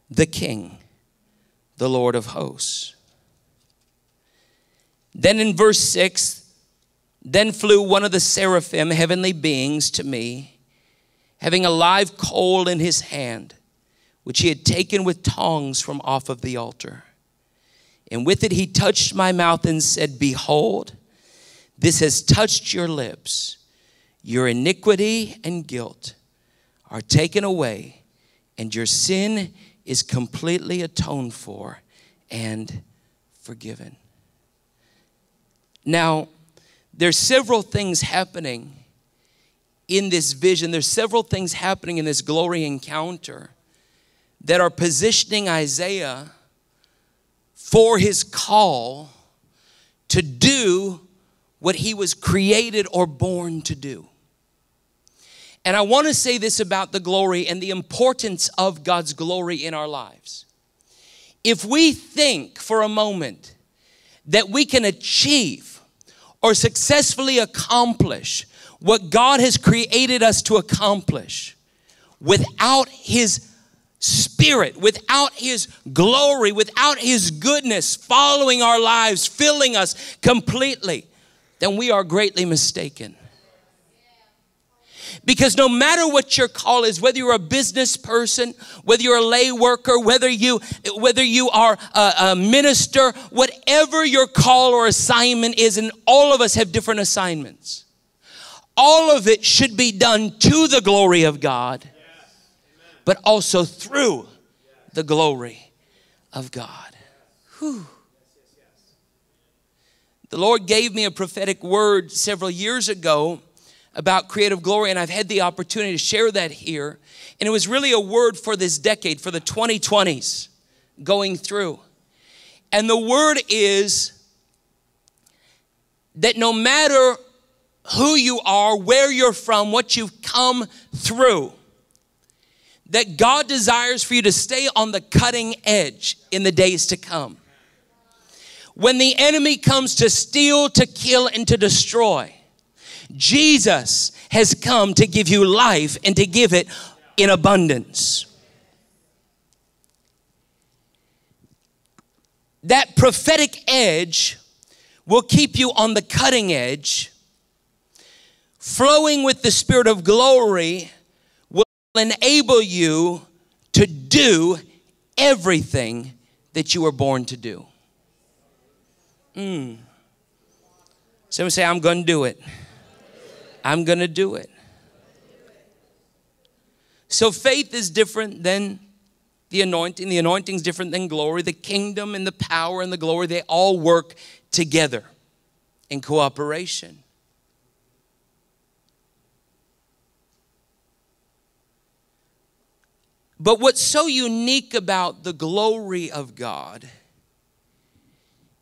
the King the Lord of hosts. Then in verse 6, then flew one of the seraphim, heavenly beings, to me, having a live coal in his hand, which he had taken with tongs from off of the altar. And with it he touched my mouth and said, Behold, this has touched your lips. Your iniquity and guilt are taken away, and your sin is completely atoned for and forgiven. Now, there's several things happening in this vision. There's several things happening in this glory encounter that are positioning Isaiah for his call to do what he was created or born to do. And I want to say this about the glory and the importance of God's glory in our lives. If we think for a moment that we can achieve or successfully accomplish what God has created us to accomplish without His Spirit, without His glory, without His goodness following our lives, filling us completely, then we are greatly mistaken. Because no matter what your call is, whether you're a business person, whether you're a lay worker, whether you whether you are a, a minister, whatever your call or assignment is, and all of us have different assignments. All of it should be done to the glory of God, but also through the glory of God. Whew. The Lord gave me a prophetic word several years ago about creative glory, and I've had the opportunity to share that here. And it was really a word for this decade, for the 2020s going through. And the word is that no matter who you are, where you're from, what you've come through, that God desires for you to stay on the cutting edge in the days to come. When the enemy comes to steal, to kill, and to destroy, Jesus has come to give you life and to give it in abundance. that prophetic edge will keep you on the cutting edge. Flowing with the Spirit of glory will enable you to do everything that you were born to do. Mm. Someone say, I'm going to do it. I'm going to do it. So faith is different than the anointing. The anointing is different than glory. The kingdom and the power and the glory, they all work together in cooperation. But what's so unique about the glory of God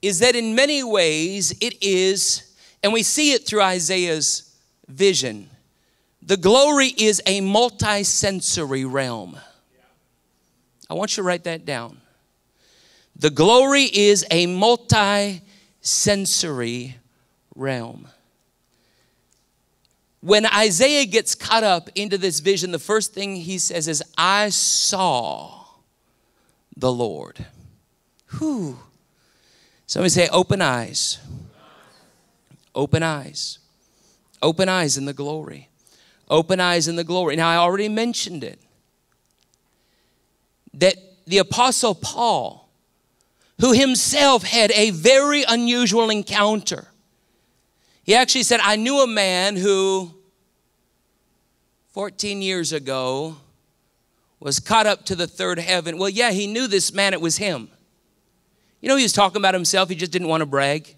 is that in many ways it is, and we see it through Isaiah's vision, the glory is a multi-sensory realm. I want you to write that down. The glory is a multi-sensory realm. When Isaiah gets caught up into this vision, the first thing he says is, I saw the Lord. Whew. Somebody say, open eyes. Open eyes. Open eyes in the glory. Open eyes in the glory. Now, I already mentioned it that the Apostle Paul, who himself had a very unusual encounter, he actually said, I knew a man who 14 years ago was caught up to the third heaven. Well, yeah, he knew this man, it was him. You know, he was talking about himself, he just didn't want to brag.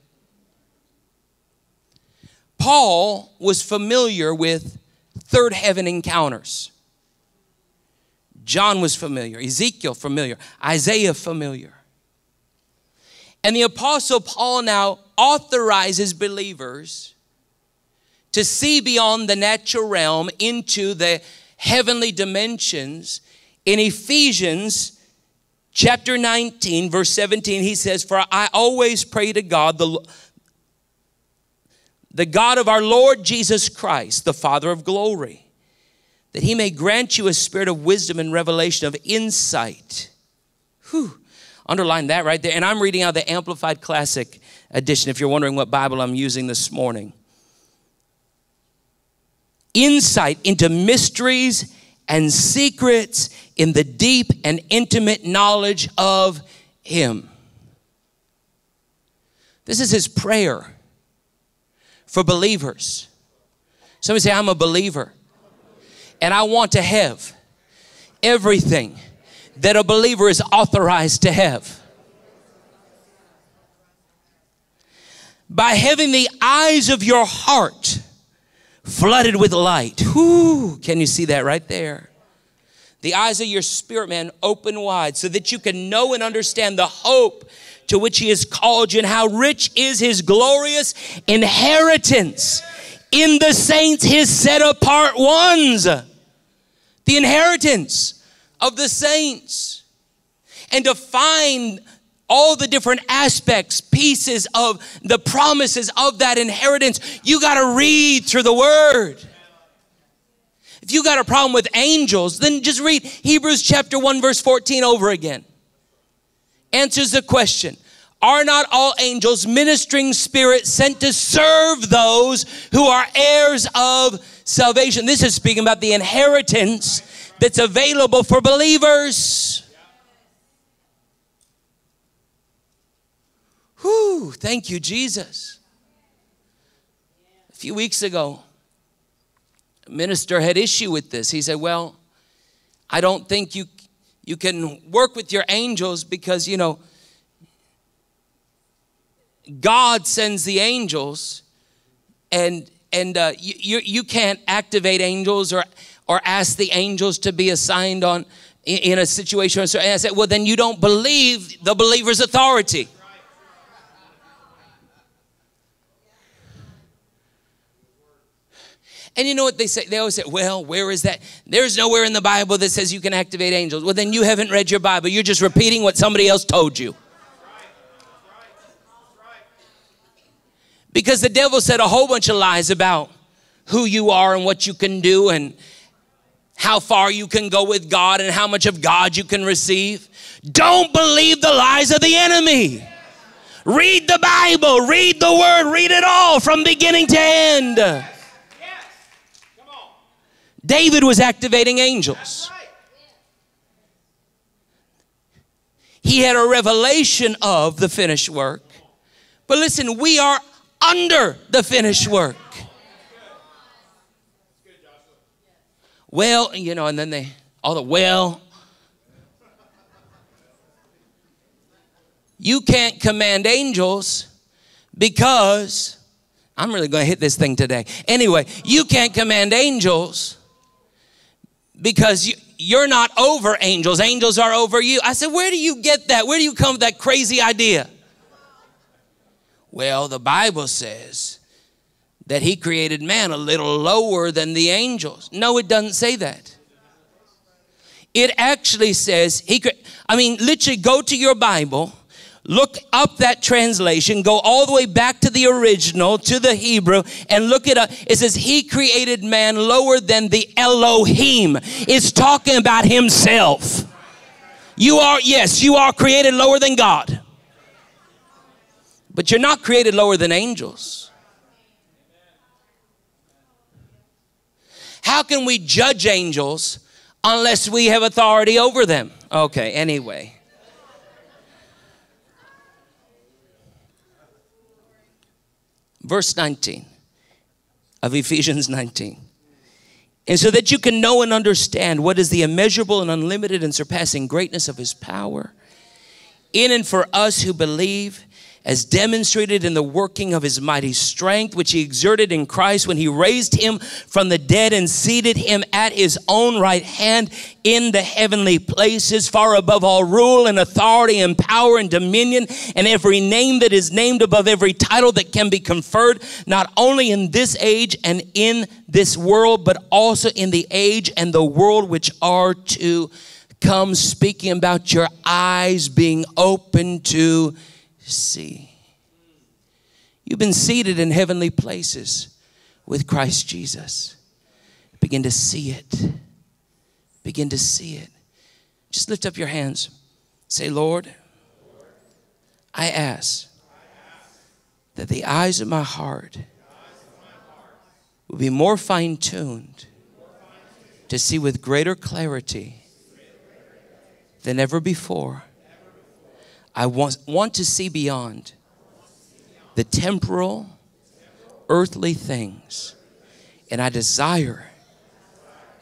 Paul was familiar with third heaven encounters. John was familiar, Ezekiel familiar, Isaiah familiar. And the Apostle Paul now authorizes believers to see beyond the natural realm into the heavenly dimensions. In Ephesians chapter 19, verse 17, he says, For I always pray to God, the, the God of our Lord Jesus Christ, the Father of glory, that he may grant you a spirit of wisdom and revelation of insight. Whew Underline that right there. And I'm reading out the Amplified Classic edition if you're wondering what Bible I'm using this morning. Insight into mysteries and secrets in the deep and intimate knowledge of Him. This is His prayer for believers. Somebody say, I'm a believer. And I want to have everything that a believer is authorized to have. By having the eyes of your heart flooded with light. Whoo, can you see that right there? The eyes of your spirit, man, open wide so that you can know and understand the hope to which He has called you and how rich is His glorious inheritance in the saints, His set apart ones. The inheritance of the saints and to find all the different aspects, pieces of the promises of that inheritance, you got to read through the word. If you got a problem with angels, then just read Hebrews chapter 1 verse 14 over again. Answers the question. Are not all angels ministering spirits sent to serve those who are heirs of salvation? This is speaking about the inheritance that's available for believers. Whew, thank you, Jesus. A few weeks ago, a minister had issue with this. He said, Well, I don't think you, you can work with your angels because, you know, God sends the angels and and uh, you, you, can't activate angels or or ask the angels to be assigned on in a situation. And I said, well, then you don't believe the believer's authority. And you know what they say? They always say, well, where is that? There's nowhere in the Bible that says you can activate angels. Well, then you haven't read your Bible. You're just repeating what somebody else told you. Because the devil said a whole bunch of lies about who you are and what you can do and how far you can go with God and how much of God you can receive. Don't believe the lies of the enemy. Read the Bible, read the Word, read it all from beginning to end. David was activating angels. He had a revelation of the finished work. But listen, we are under the finished work. Well, you know, and then they, all the well. You can't command angels because, I'm really going to hit this thing today. Anyway, you can't command angels because you, you're not over angels. Angels are over you. I said, Where do you get that? Where do you come with that crazy idea? Well, the Bible says that he created man a little lower than the angels. No, it doesn't say that. It actually says he I mean, literally go to your Bible, look up that translation, go all the way back to the original, to the Hebrew, and look it up. It says he created man lower than the Elohim. It's talking about himself. You are, yes, you are created lower than God. But you're not created lower than angels. How can we judge angels unless we have authority over them? Okay, anyway. Verse 19 of Ephesians 19. And so that you can know and understand what is the immeasurable and unlimited and surpassing greatness of his power in and for us who believe as demonstrated in the working of his mighty strength, which he exerted in Christ when he raised him from the dead and seated him at his own right hand in the heavenly places, far above all rule and authority and power and dominion, and every name that is named above every title that can be conferred, not only in this age and in this world, but also in the age and the world which are to come, speaking about your eyes being open to see. You've been seated in heavenly places with Christ Jesus. Begin to see it. Begin to see it. Just lift up your hands. Say, Lord, I ask that the eyes of my heart will be more fine tuned to see with greater clarity than ever before I want, want to see beyond the temporal, earthly things. And I desire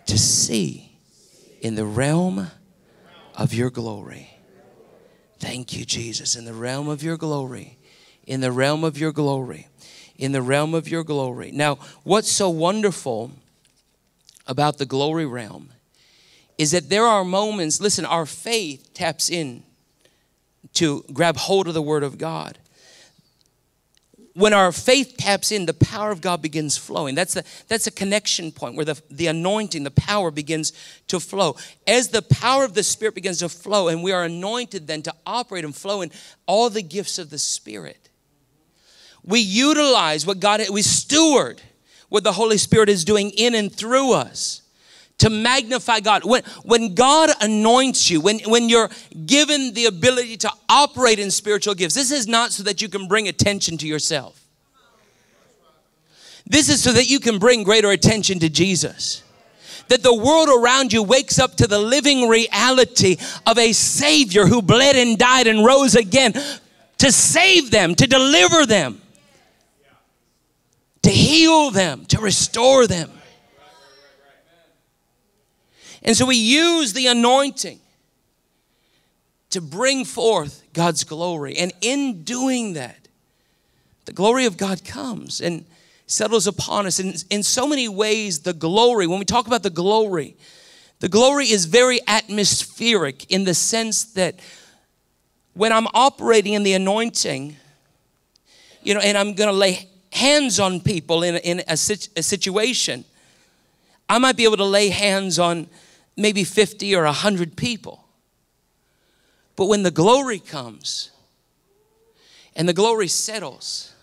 to see in the realm of your glory. Thank you, Jesus. In the realm of your glory. In the realm of your glory. In the realm of your glory. Now, what's so wonderful about the glory realm is that there are moments, listen, our faith taps in to grab hold of the Word of God. When our faith taps in, the power of God begins flowing. That's, the, that's a connection point where the, the anointing, the power begins to flow. As the power of the Spirit begins to flow, and we are anointed then to operate and flow in all the gifts of the Spirit, we utilize what God, we steward what the Holy Spirit is doing in and through us to magnify God. When, when God anoints you, when, when you're given the ability to operate in spiritual gifts, this is not so that you can bring attention to yourself. This is so that you can bring greater attention to Jesus. That the world around you wakes up to the living reality of a Savior who bled and died and rose again to save them, to deliver them, to heal them, to restore them. And so we use the anointing to bring forth God's glory. And in doing that, the glory of God comes and settles upon us. And in so many ways, the glory, when we talk about the glory, the glory is very atmospheric in the sense that when I'm operating in the anointing, you know, and I'm going to lay hands on people in, in a, a situation, I might be able to lay hands on maybe 50 or 100 people. But when the glory comes and the glory settles,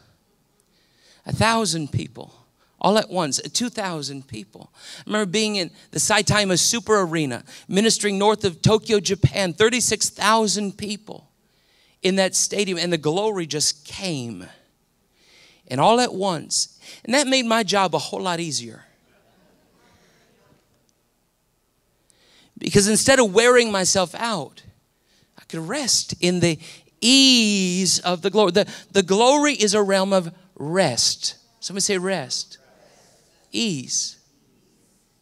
a thousand people all at once, 2,000 people. I remember being in the Saitama Super Arena, ministering north of Tokyo, Japan, 36,000 people in that stadium, and the glory just came. And all at once. And that made my job a whole lot easier. Because instead of wearing myself out, I could rest in the ease of the glory. The, the glory is a realm of rest. Somebody say rest. Ease.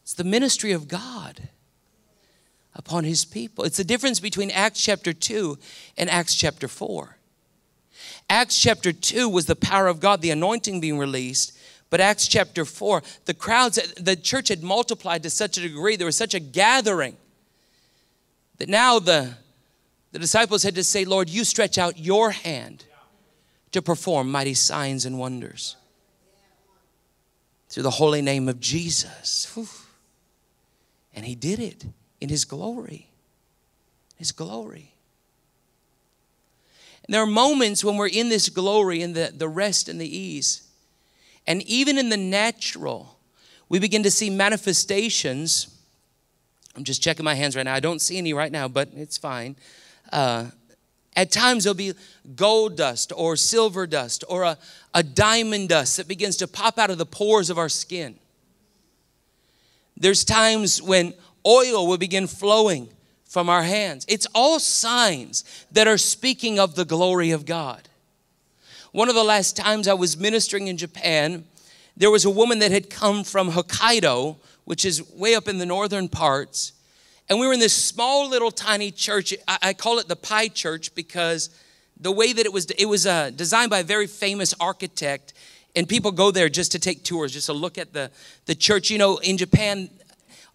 It's the ministry of God upon his people. It's the difference between Acts chapter 2 and Acts chapter 4. Acts chapter 2 was the power of God, the anointing being released. But Acts chapter 4, the crowds, the church had multiplied to such a degree, there was such a gathering that now the, the disciples had to say, Lord, you stretch out your hand to perform mighty signs and wonders through the holy name of Jesus. Whew. And he did it in his glory. His glory. And there are moments when we're in this glory, in the, the rest and the ease. And even in the natural, we begin to see manifestations I'm just checking my hands right now. I don't see any right now, but it's fine. Uh, at times, there'll be gold dust or silver dust or a, a diamond dust that begins to pop out of the pores of our skin. There's times when oil will begin flowing from our hands. It's all signs that are speaking of the glory of God. One of the last times I was ministering in Japan, there was a woman that had come from Hokkaido which is way up in the northern parts. And we were in this small little tiny church. I, I call it the Pie Church because the way that it was, it was uh, designed by a very famous architect. And people go there just to take tours, just to look at the, the church. You know, in Japan,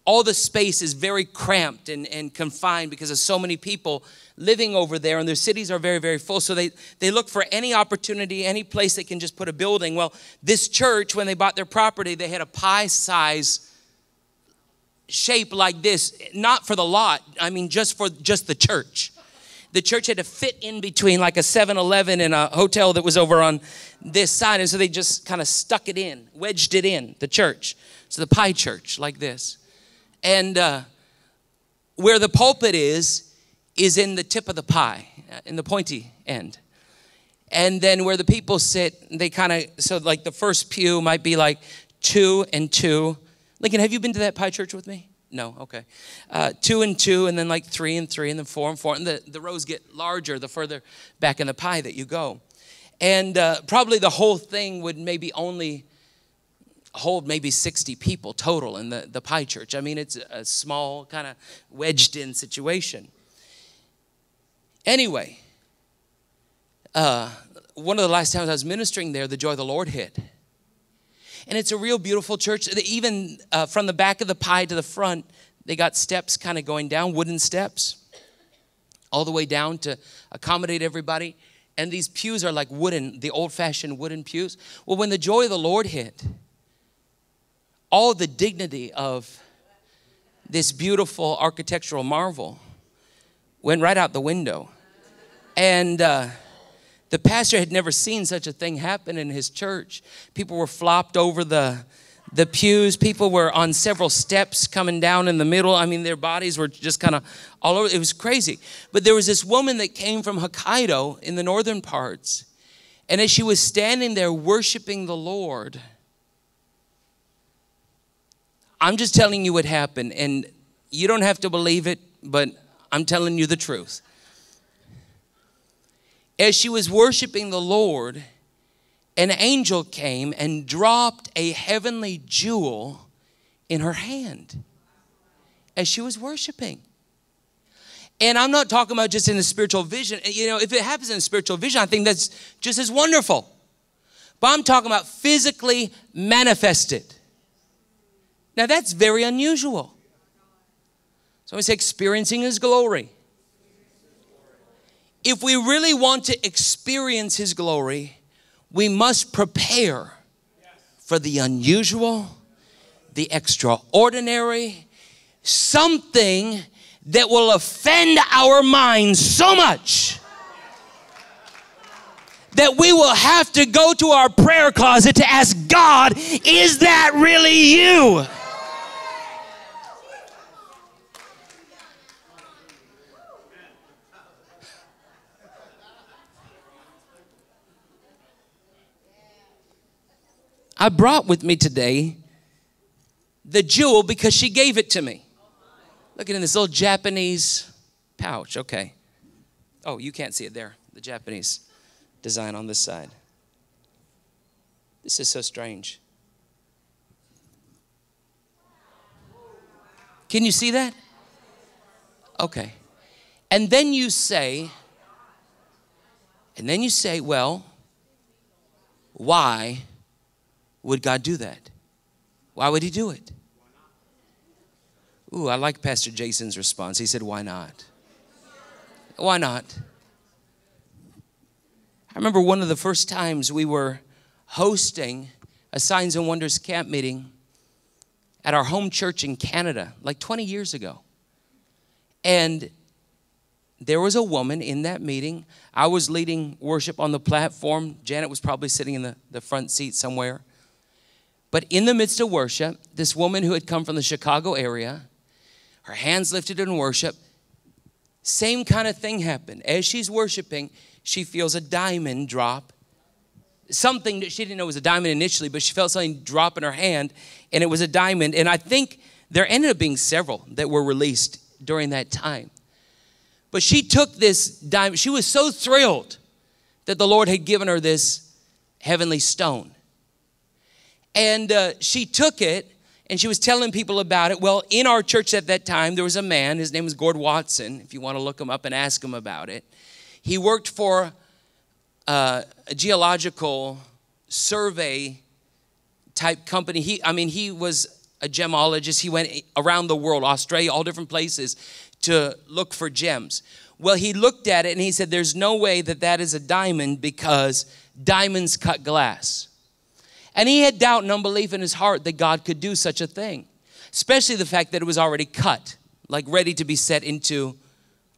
all the space is very cramped and, and confined because of so many people living over there and their cities are very very full so they they look for any opportunity any place they can just put a building well this church when they bought their property they had a pie size shape like this, not for the lot, I mean just for just the church. The church had to fit in between like a 7 Eleven and a hotel that was over on this side. And so they just kind of stuck it in, wedged it in, the church. So the pie church, like this. And uh, where the pulpit is, is in the tip of the pie, uh, in the pointy end. And then where the people sit, they kind of, so like the first pew might be like two and two Lincoln, have you been to that pie church with me? No, okay. Uh, two and two, and then like three and three, and then four and four. And the, the rows get larger the further back in the pie that you go. And uh, probably the whole thing would maybe only hold maybe 60 people total in the, the pie church. I mean, it's a small, kind of wedged in situation. Anyway, uh, one of the last times I was ministering there, the joy of the Lord hit. And it's a real beautiful church. Even uh, from the back of the pie to the front, they got steps kind of going down, wooden steps, all the way down to accommodate everybody. And these pews are like wooden, the old fashioned wooden pews. Well, when the joy of the Lord hit, all the dignity of this beautiful architectural marvel went right out the window. And, uh, the pastor had never seen such a thing happen in his church. People were flopped over the, the pews. People were on several steps coming down in the middle. I mean, their bodies were just kind of all over. It was crazy. But there was this woman that came from Hokkaido in the northern parts. And as she was standing there worshiping the Lord, I'm just telling you what happened. And you don't have to believe it, but I'm telling you the truth as she was worshiping the Lord, an angel came and dropped a heavenly jewel in her hand as she was worshiping. And I'm not talking about just in the spiritual vision. You know, if it happens in a spiritual vision, I think that's just as wonderful. But I'm talking about physically manifested. Now, that's very unusual. So I say experiencing his glory if we really want to experience His glory, we must prepare for the unusual, the extraordinary, something that will offend our minds so much that we will have to go to our prayer closet to ask God, is that really you? I brought with me today the jewel because she gave it to me. Look at in this little Japanese pouch. Okay. Oh, you can't see it there. The Japanese design on this side. This is so strange. Can you see that? Okay. And then you say, and then you say, well, why would God do that? Why would He do it? Ooh, I like Pastor Jason's response. He said, Why not? Why not? I remember one of the first times we were hosting a Signs and Wonders camp meeting at our home church in Canada, like 20 years ago. And there was a woman in that meeting. I was leading worship on the platform. Janet was probably sitting in the, the front seat somewhere. But in the midst of worship, this woman who had come from the Chicago area, her hands lifted in worship, same kind of thing happened. As she's worshiping, she feels a diamond drop. Something that she didn't know was a diamond initially, but she felt something drop in her hand, and it was a diamond. And I think there ended up being several that were released during that time. But she took this diamond, she was so thrilled that the Lord had given her this heavenly stone. And uh, she took it and she was telling people about it. Well, in our church at that time, there was a man, his name was Gord Watson, if you want to look him up and ask him about it. He worked for uh, a geological survey type company. He, I mean, he was a gemologist. He went around the world, Australia, all different places, to look for gems. Well, he looked at it and he said, There's no way that that is a diamond because diamonds cut glass. And he had doubt and unbelief in his heart that God could do such a thing, especially the fact that it was already cut, like ready to be set into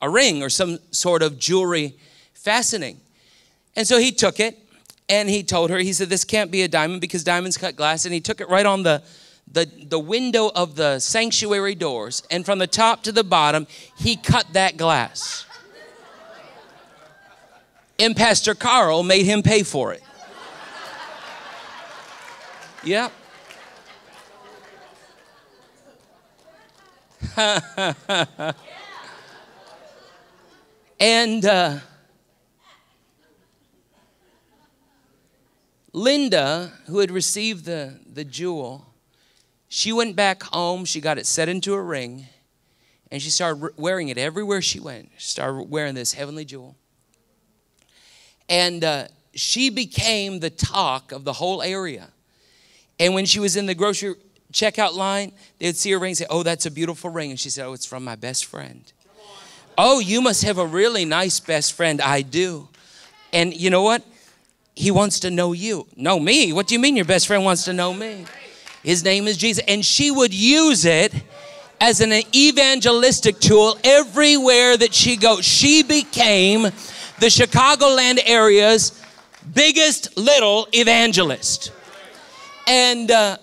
a ring or some sort of jewelry fastening. And so he took it and he told her, he said, This can't be a diamond because diamonds cut glass. And he took it right on the the, the window of the sanctuary doors, and from the top to the bottom, he cut that glass. And Pastor Carl made him pay for it. Yep. and uh, Linda, who had received the, the jewel, she went back home, she got it set into a ring, and she started wearing it everywhere she went. She started wearing this heavenly jewel. And uh, she became the talk of the whole area. And when she was in the grocery checkout line, they'd see her ring and say, Oh, that's a beautiful ring. And she said, Oh, it's from my best friend. Oh, you must have a really nice best friend. I do. And you know what? He wants to know you. Know me? What do you mean your best friend wants to know me? His name is Jesus. And she would use it as an evangelistic tool everywhere that she goes. She became the Chicagoland area's biggest little evangelist. And uh,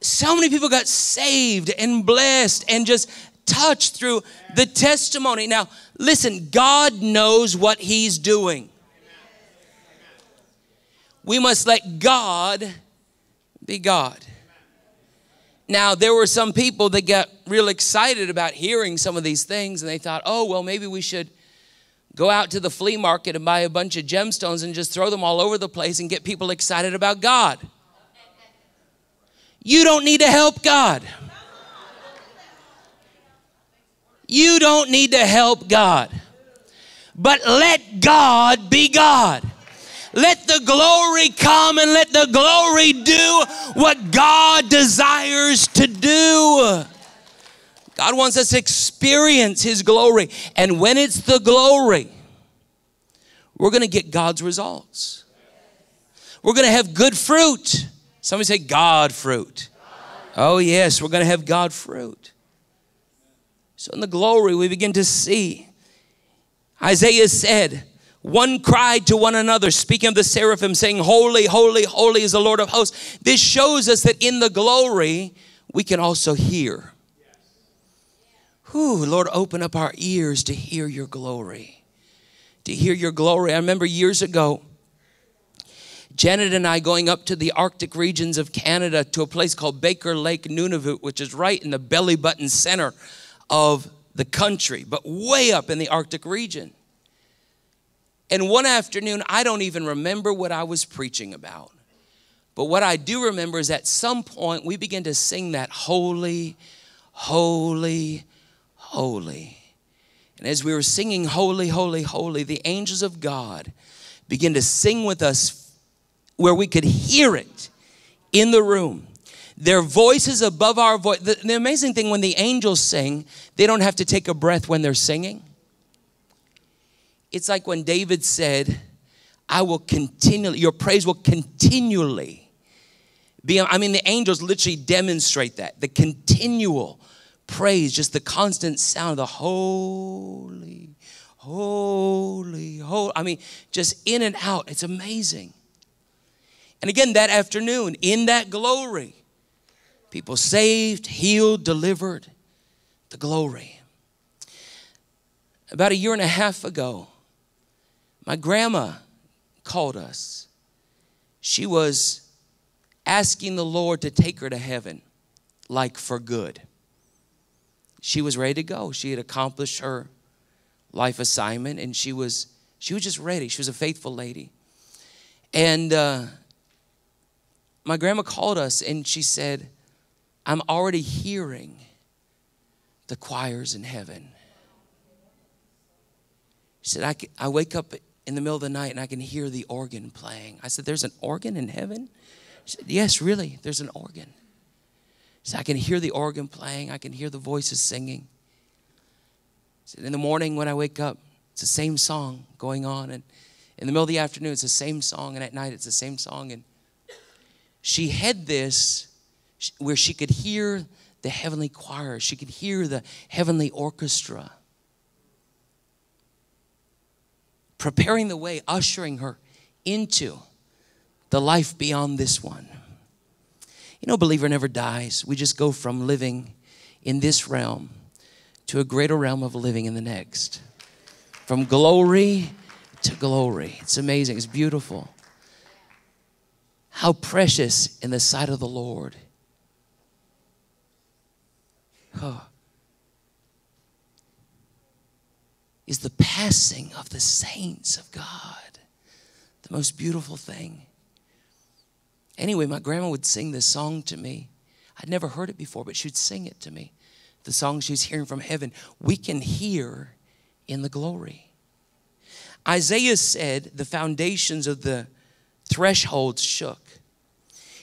so many people got saved and blessed and just touched through the testimony. Now, listen, God knows what He's doing. We must let God be God. Now, there were some people that got real excited about hearing some of these things, and they thought, oh, well, maybe we should go out to the flea market and buy a bunch of gemstones and just throw them all over the place and get people excited about God. You don't need to help God. You don't need to help God. But let God be God. Let the glory come and let the glory do what God desires to do. God wants us to experience His glory. And when it's the glory, we're going to get God's results. We're going to have good fruit. Somebody say, God fruit. Oh, yes, we're going to have God fruit. So in the glory, we begin to see. Isaiah said, one cried to one another, speaking of the seraphim, saying, Holy, holy, holy is the Lord of hosts. This shows us that in the glory, we can also hear. Whew, Lord, open up our ears to hear your glory. To hear your glory. I remember years ago, Janet and I going up to the Arctic regions of Canada to a place called Baker Lake, Nunavut, which is right in the belly button center of the country, but way up in the Arctic region. And one afternoon, I don't even remember what I was preaching about. But what I do remember is at some point we began to sing that holy, holy, holy. And as we were singing holy, holy, holy, the angels of God began to sing with us where we could hear it in the room. Their voices above our voice. The, the amazing thing when the angels sing, they don't have to take a breath when they're singing. It's like when David said, I will continually, your praise will continually be. I mean, the angels literally demonstrate that. The continual praise, just the constant sound of the holy, holy, holy. I mean, just in and out. It's amazing. And again, that afternoon, in that glory, people saved, healed, delivered, the glory. About a year and a half ago, my grandma called us. She was asking the Lord to take her to heaven, like for good. She was ready to go. She had accomplished her life assignment, and she was she was just ready. She was a faithful lady, and uh, my grandma called us, and she said, "I'm already hearing the choirs in heaven." She said, I, I wake up in the middle of the night and I can hear the organ playing. I said, There's an organ in heaven? She said, Yes, really, there's an organ. She said, I can hear the organ playing, I can hear the voices singing. She said, In the morning when I wake up, it's the same song going on. And in the middle of the afternoon, it's the same song. And at night, it's the same song. And she had this where she could hear the heavenly choir, she could hear the heavenly orchestra. preparing the way, ushering her into the life beyond this one. You know, believer never dies. We just go from living in this realm to a greater realm of living in the next. From glory to glory. It's amazing. It's beautiful. How precious in the sight of the Lord. Oh. is the passing of the saints of God. The most beautiful thing. Anyway, my grandma would sing this song to me. I'd never heard it before, but she'd sing it to me. The song she's hearing from heaven. We can hear in the glory. Isaiah said the foundations of the thresholds shook.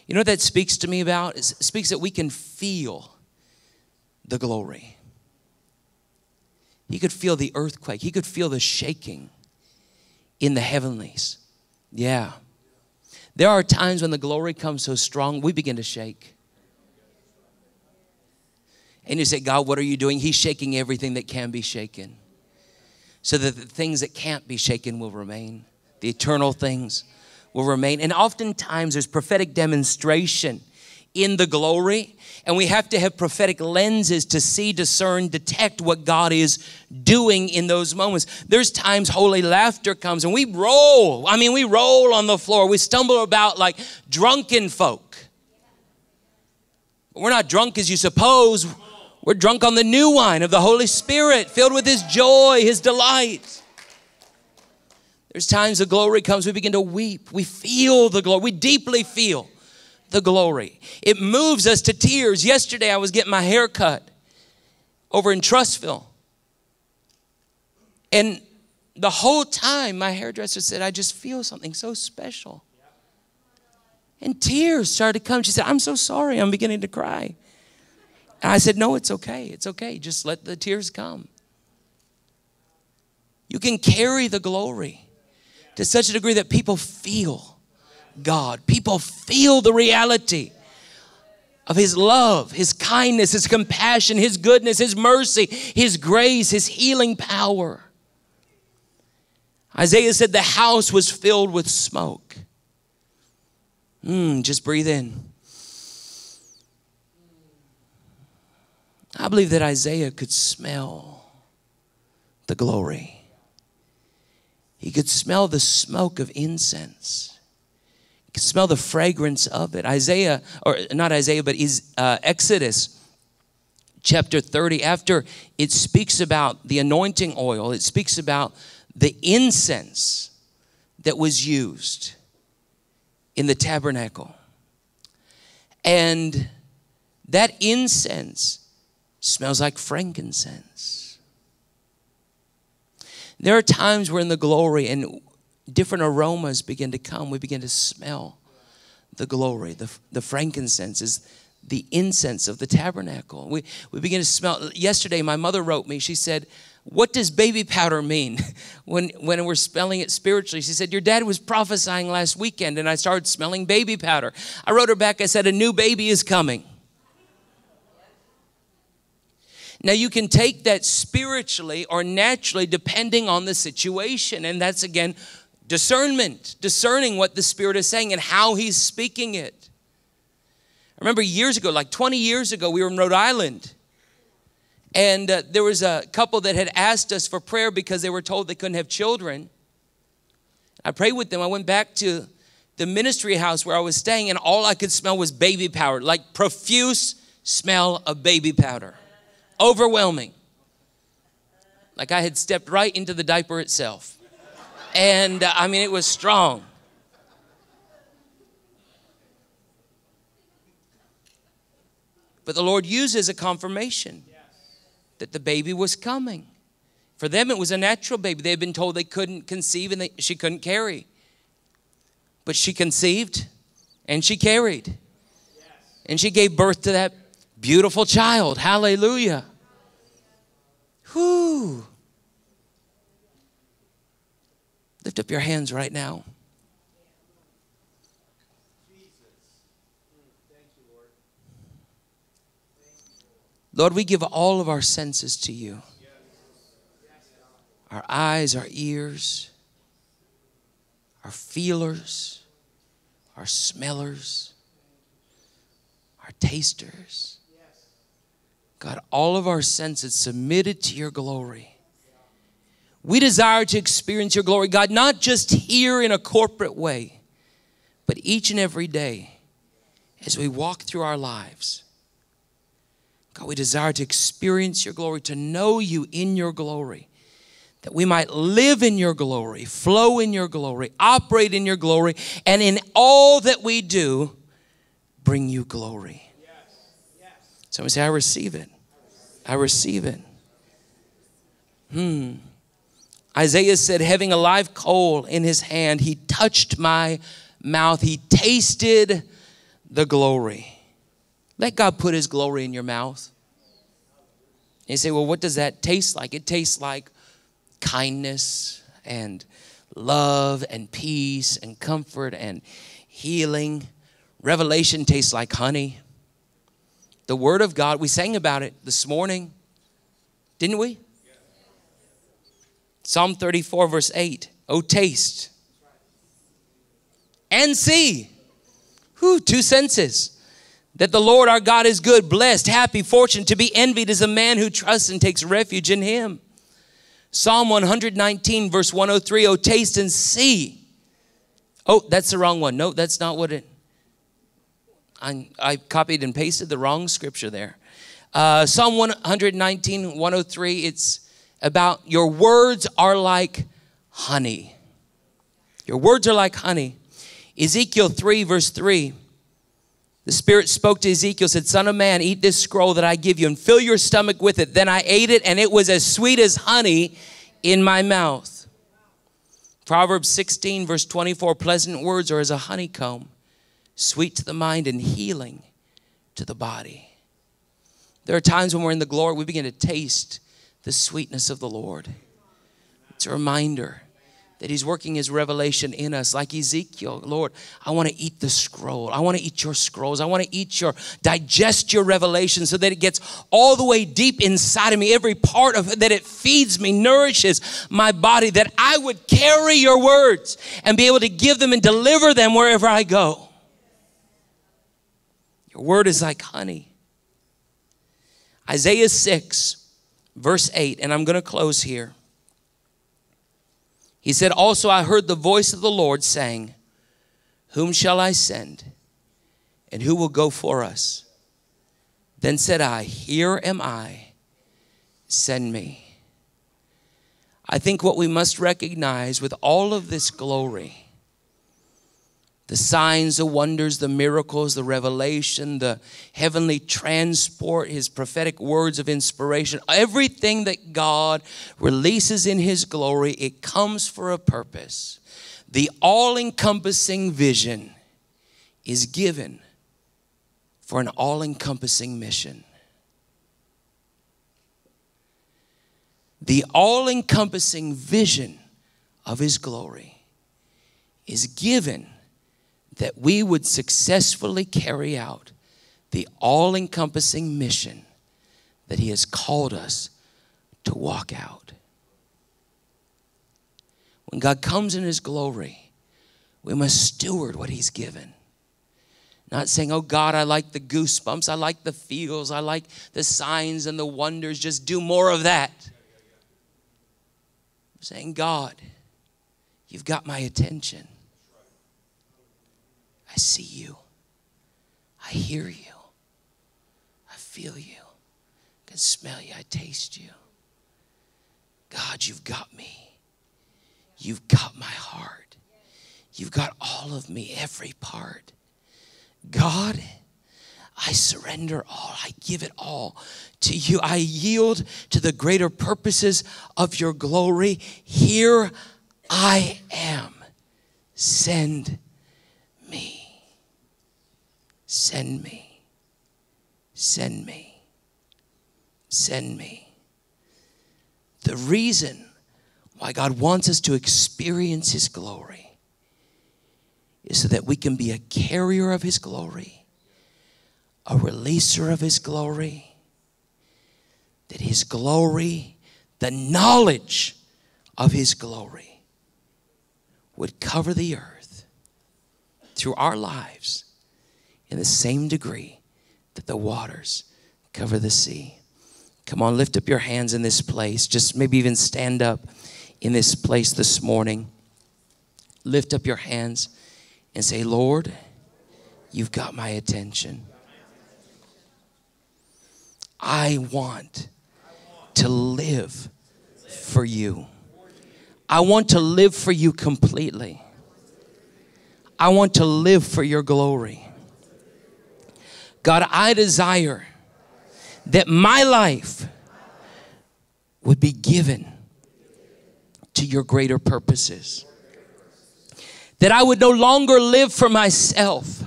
You know what that speaks to me about? It speaks that we can feel the glory. He could feel the earthquake, he could feel the shaking in the heavenlies. Yeah. There are times when the glory comes so strong, we begin to shake. And you say, God, what are you doing? He's shaking everything that can be shaken so that the things that can't be shaken will remain. The eternal things will remain. And oftentimes there's prophetic demonstration in the glory. And we have to have prophetic lenses to see, discern, detect what God is doing in those moments. There's times holy laughter comes and we roll. I mean, we roll on the floor. We stumble about like drunken folk. We're not drunk as you suppose. We're drunk on the new wine of the Holy Spirit, filled with His joy, His delight. There's times the glory comes, we begin to weep. We feel the glory. We deeply feel the glory. It moves us to tears. Yesterday, I was getting my hair cut over in Trussville. And the whole time, my hairdresser said, I just feel something so special. And tears started to come. She said, I'm so sorry. I'm beginning to cry. And I said, No, it's okay. It's okay. Just let the tears come. You can carry the glory to such a degree that people feel God. People feel the reality of His love, His kindness, His compassion, His goodness, His mercy, His grace, His healing power. Isaiah said the house was filled with smoke. Mm, just breathe in. I believe that Isaiah could smell the glory. He could smell the smoke of incense He could smell the fragrance of it. Isaiah, or not Isaiah, but uh, Exodus chapter 30, after it speaks about the anointing oil, it speaks about the incense that was used in the tabernacle. And that incense smells like frankincense. There are times where in the glory and different aromas begin to come. We begin to smell the glory. The, the frankincense is the incense of the tabernacle. We, we begin to smell. Yesterday, my mother wrote me, she said, What does baby powder mean when, when we're smelling it spiritually? She said, Your dad was prophesying last weekend, and I started smelling baby powder. I wrote her back, I said, A new baby is coming. Now, you can take that spiritually or naturally depending on the situation. And that's again discernment, discerning what the Spirit is saying and how He's speaking it. I remember years ago, like 20 years ago, we were in Rhode Island. And uh, there was a couple that had asked us for prayer because they were told they couldn't have children. I prayed with them. I went back to the ministry house where I was staying, and all I could smell was baby powder, like profuse smell of baby powder overwhelming. Like I had stepped right into the diaper itself. And uh, I mean, it was strong. But the Lord uses a confirmation that the baby was coming. For them, it was a natural baby. They had been told they couldn't conceive and they, she couldn't carry. But she conceived and she carried. And she gave birth to that beautiful child. Hallelujah. Whoo. Lift up your hands right now. Lord, we give all of our senses to you our eyes, our ears, our feelers, our smellers, our tasters. God, all of our senses submitted to your glory. We desire to experience your glory, God, not just here in a corporate way, but each and every day as we walk through our lives. God, we desire to experience your glory, to know you in your glory, that we might live in your glory, flow in your glory, operate in your glory, and in all that we do, bring you glory. Somebody say, I receive it. I receive it. Hmm. Isaiah said, having a live coal in his hand, he touched my mouth. He tasted the glory. Let God put his glory in your mouth. And you say, well, what does that taste like? It tastes like kindness and love and peace and comfort and healing. Revelation tastes like honey. The Word of God, we sang about it this morning, didn't we? Psalm 34, verse 8. Oh, taste and see. Whew, two senses. That the Lord our God is good, blessed, happy, fortunate. To be envied is a man who trusts and takes refuge in him. Psalm 119, verse 103. Oh, taste and see. Oh, that's the wrong one. No, that's not what it. I, I copied and pasted the wrong scripture there. Uh, Psalm 119, 103, it's about your words are like honey. Your words are like honey. Ezekiel 3, verse 3. The Spirit spoke to Ezekiel, said, Son of man, eat this scroll that I give you and fill your stomach with it. Then I ate it, and it was as sweet as honey in my mouth. Proverbs 16, verse 24 pleasant words are as a honeycomb sweet to the mind and healing to the body. There are times when we're in the glory, we begin to taste the sweetness of the Lord. It's a reminder that He's working His revelation in us, like Ezekiel. Lord, I want to eat the scroll. I want to eat your scrolls. I want to eat your, digest your revelation so that it gets all the way deep inside of me, every part of it, that it feeds me, nourishes my body, that I would carry your words and be able to give them and deliver them wherever I go. Word is like honey. Isaiah 6, verse 8, and I'm going to close here. He said, Also, I heard the voice of the Lord saying, Whom shall I send? And who will go for us? Then said I, Here am I, send me. I think what we must recognize with all of this glory, the signs, the wonders, the miracles, the revelation, the heavenly transport, his prophetic words of inspiration, everything that God releases in his glory, it comes for a purpose. The all encompassing vision is given for an all encompassing mission. the all encompassing vision of His glory is given that we would successfully carry out the all encompassing mission that He has called us to walk out. When God comes in His glory, we must steward what He's given. Not saying, oh God, I like the goosebumps, I like the feels, I like the signs and the wonders, just do more of that saying, God, you've got my attention. I see you. I hear you. I feel you. I can smell you. I taste you. God, you've got me. You've got my heart. You've got all of me, every part. God, I surrender all. I give it all to you. I yield to the greater purposes of your glory. Here I am. Send me. Send me. Send me. Send me. The reason why God wants us to experience His glory is so that we can be a carrier of His glory a releaser of His glory, that His glory, the knowledge of His glory, would cover the earth through our lives in the same degree that the waters cover the sea. Come on, lift up your hands in this place. Just maybe even stand up in this place this morning. Lift up your hands and say, Lord, you've got my attention. I want to live for you. I want to live for you completely. I want to live for your glory. God, I desire that my life would be given to your greater purposes. That I would no longer live for myself,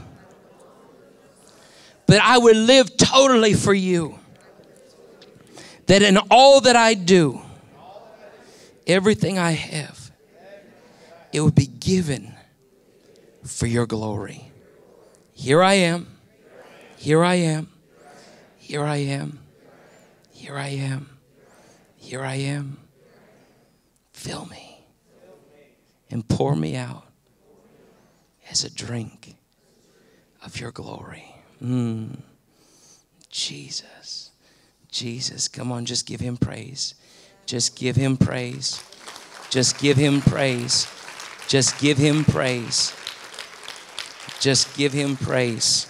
but I would live totally for you that in all that I do, everything I have, it would be given for your glory. Here I am. Here I am. Here I am. Here I am. Here I am. Fill me and pour me out as a drink of your glory. Mm. Jesus. Jesus. Come on, just give him praise. Just give him praise. Just give him praise. Just give him praise. Just give him praise.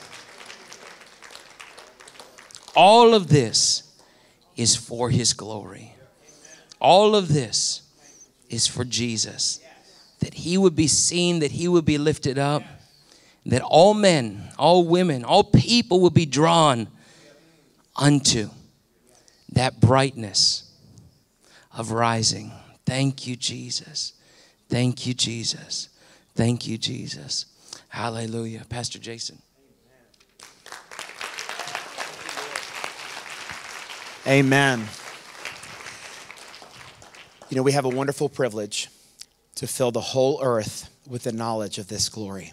All of this is for his glory. All of this is for Jesus. That he would be seen, that he would be lifted up, that all men, all women, all people would be drawn unto that brightness of rising. Thank you, Jesus. Thank you, Jesus. Thank you, Jesus. Hallelujah. Pastor Jason. Amen. You know, we have a wonderful privilege to fill the whole earth with the knowledge of this glory.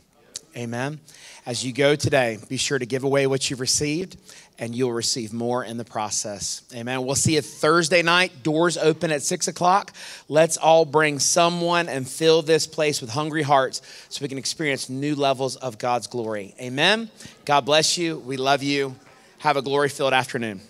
Amen. As you go today, be sure to give away what you've received, and you'll receive more in the process. Amen. We'll see you Thursday night. Doors open at six o'clock. Let's all bring someone and fill this place with hungry hearts so we can experience new levels of God's glory. Amen. God bless you. We love you. Have a glory filled afternoon.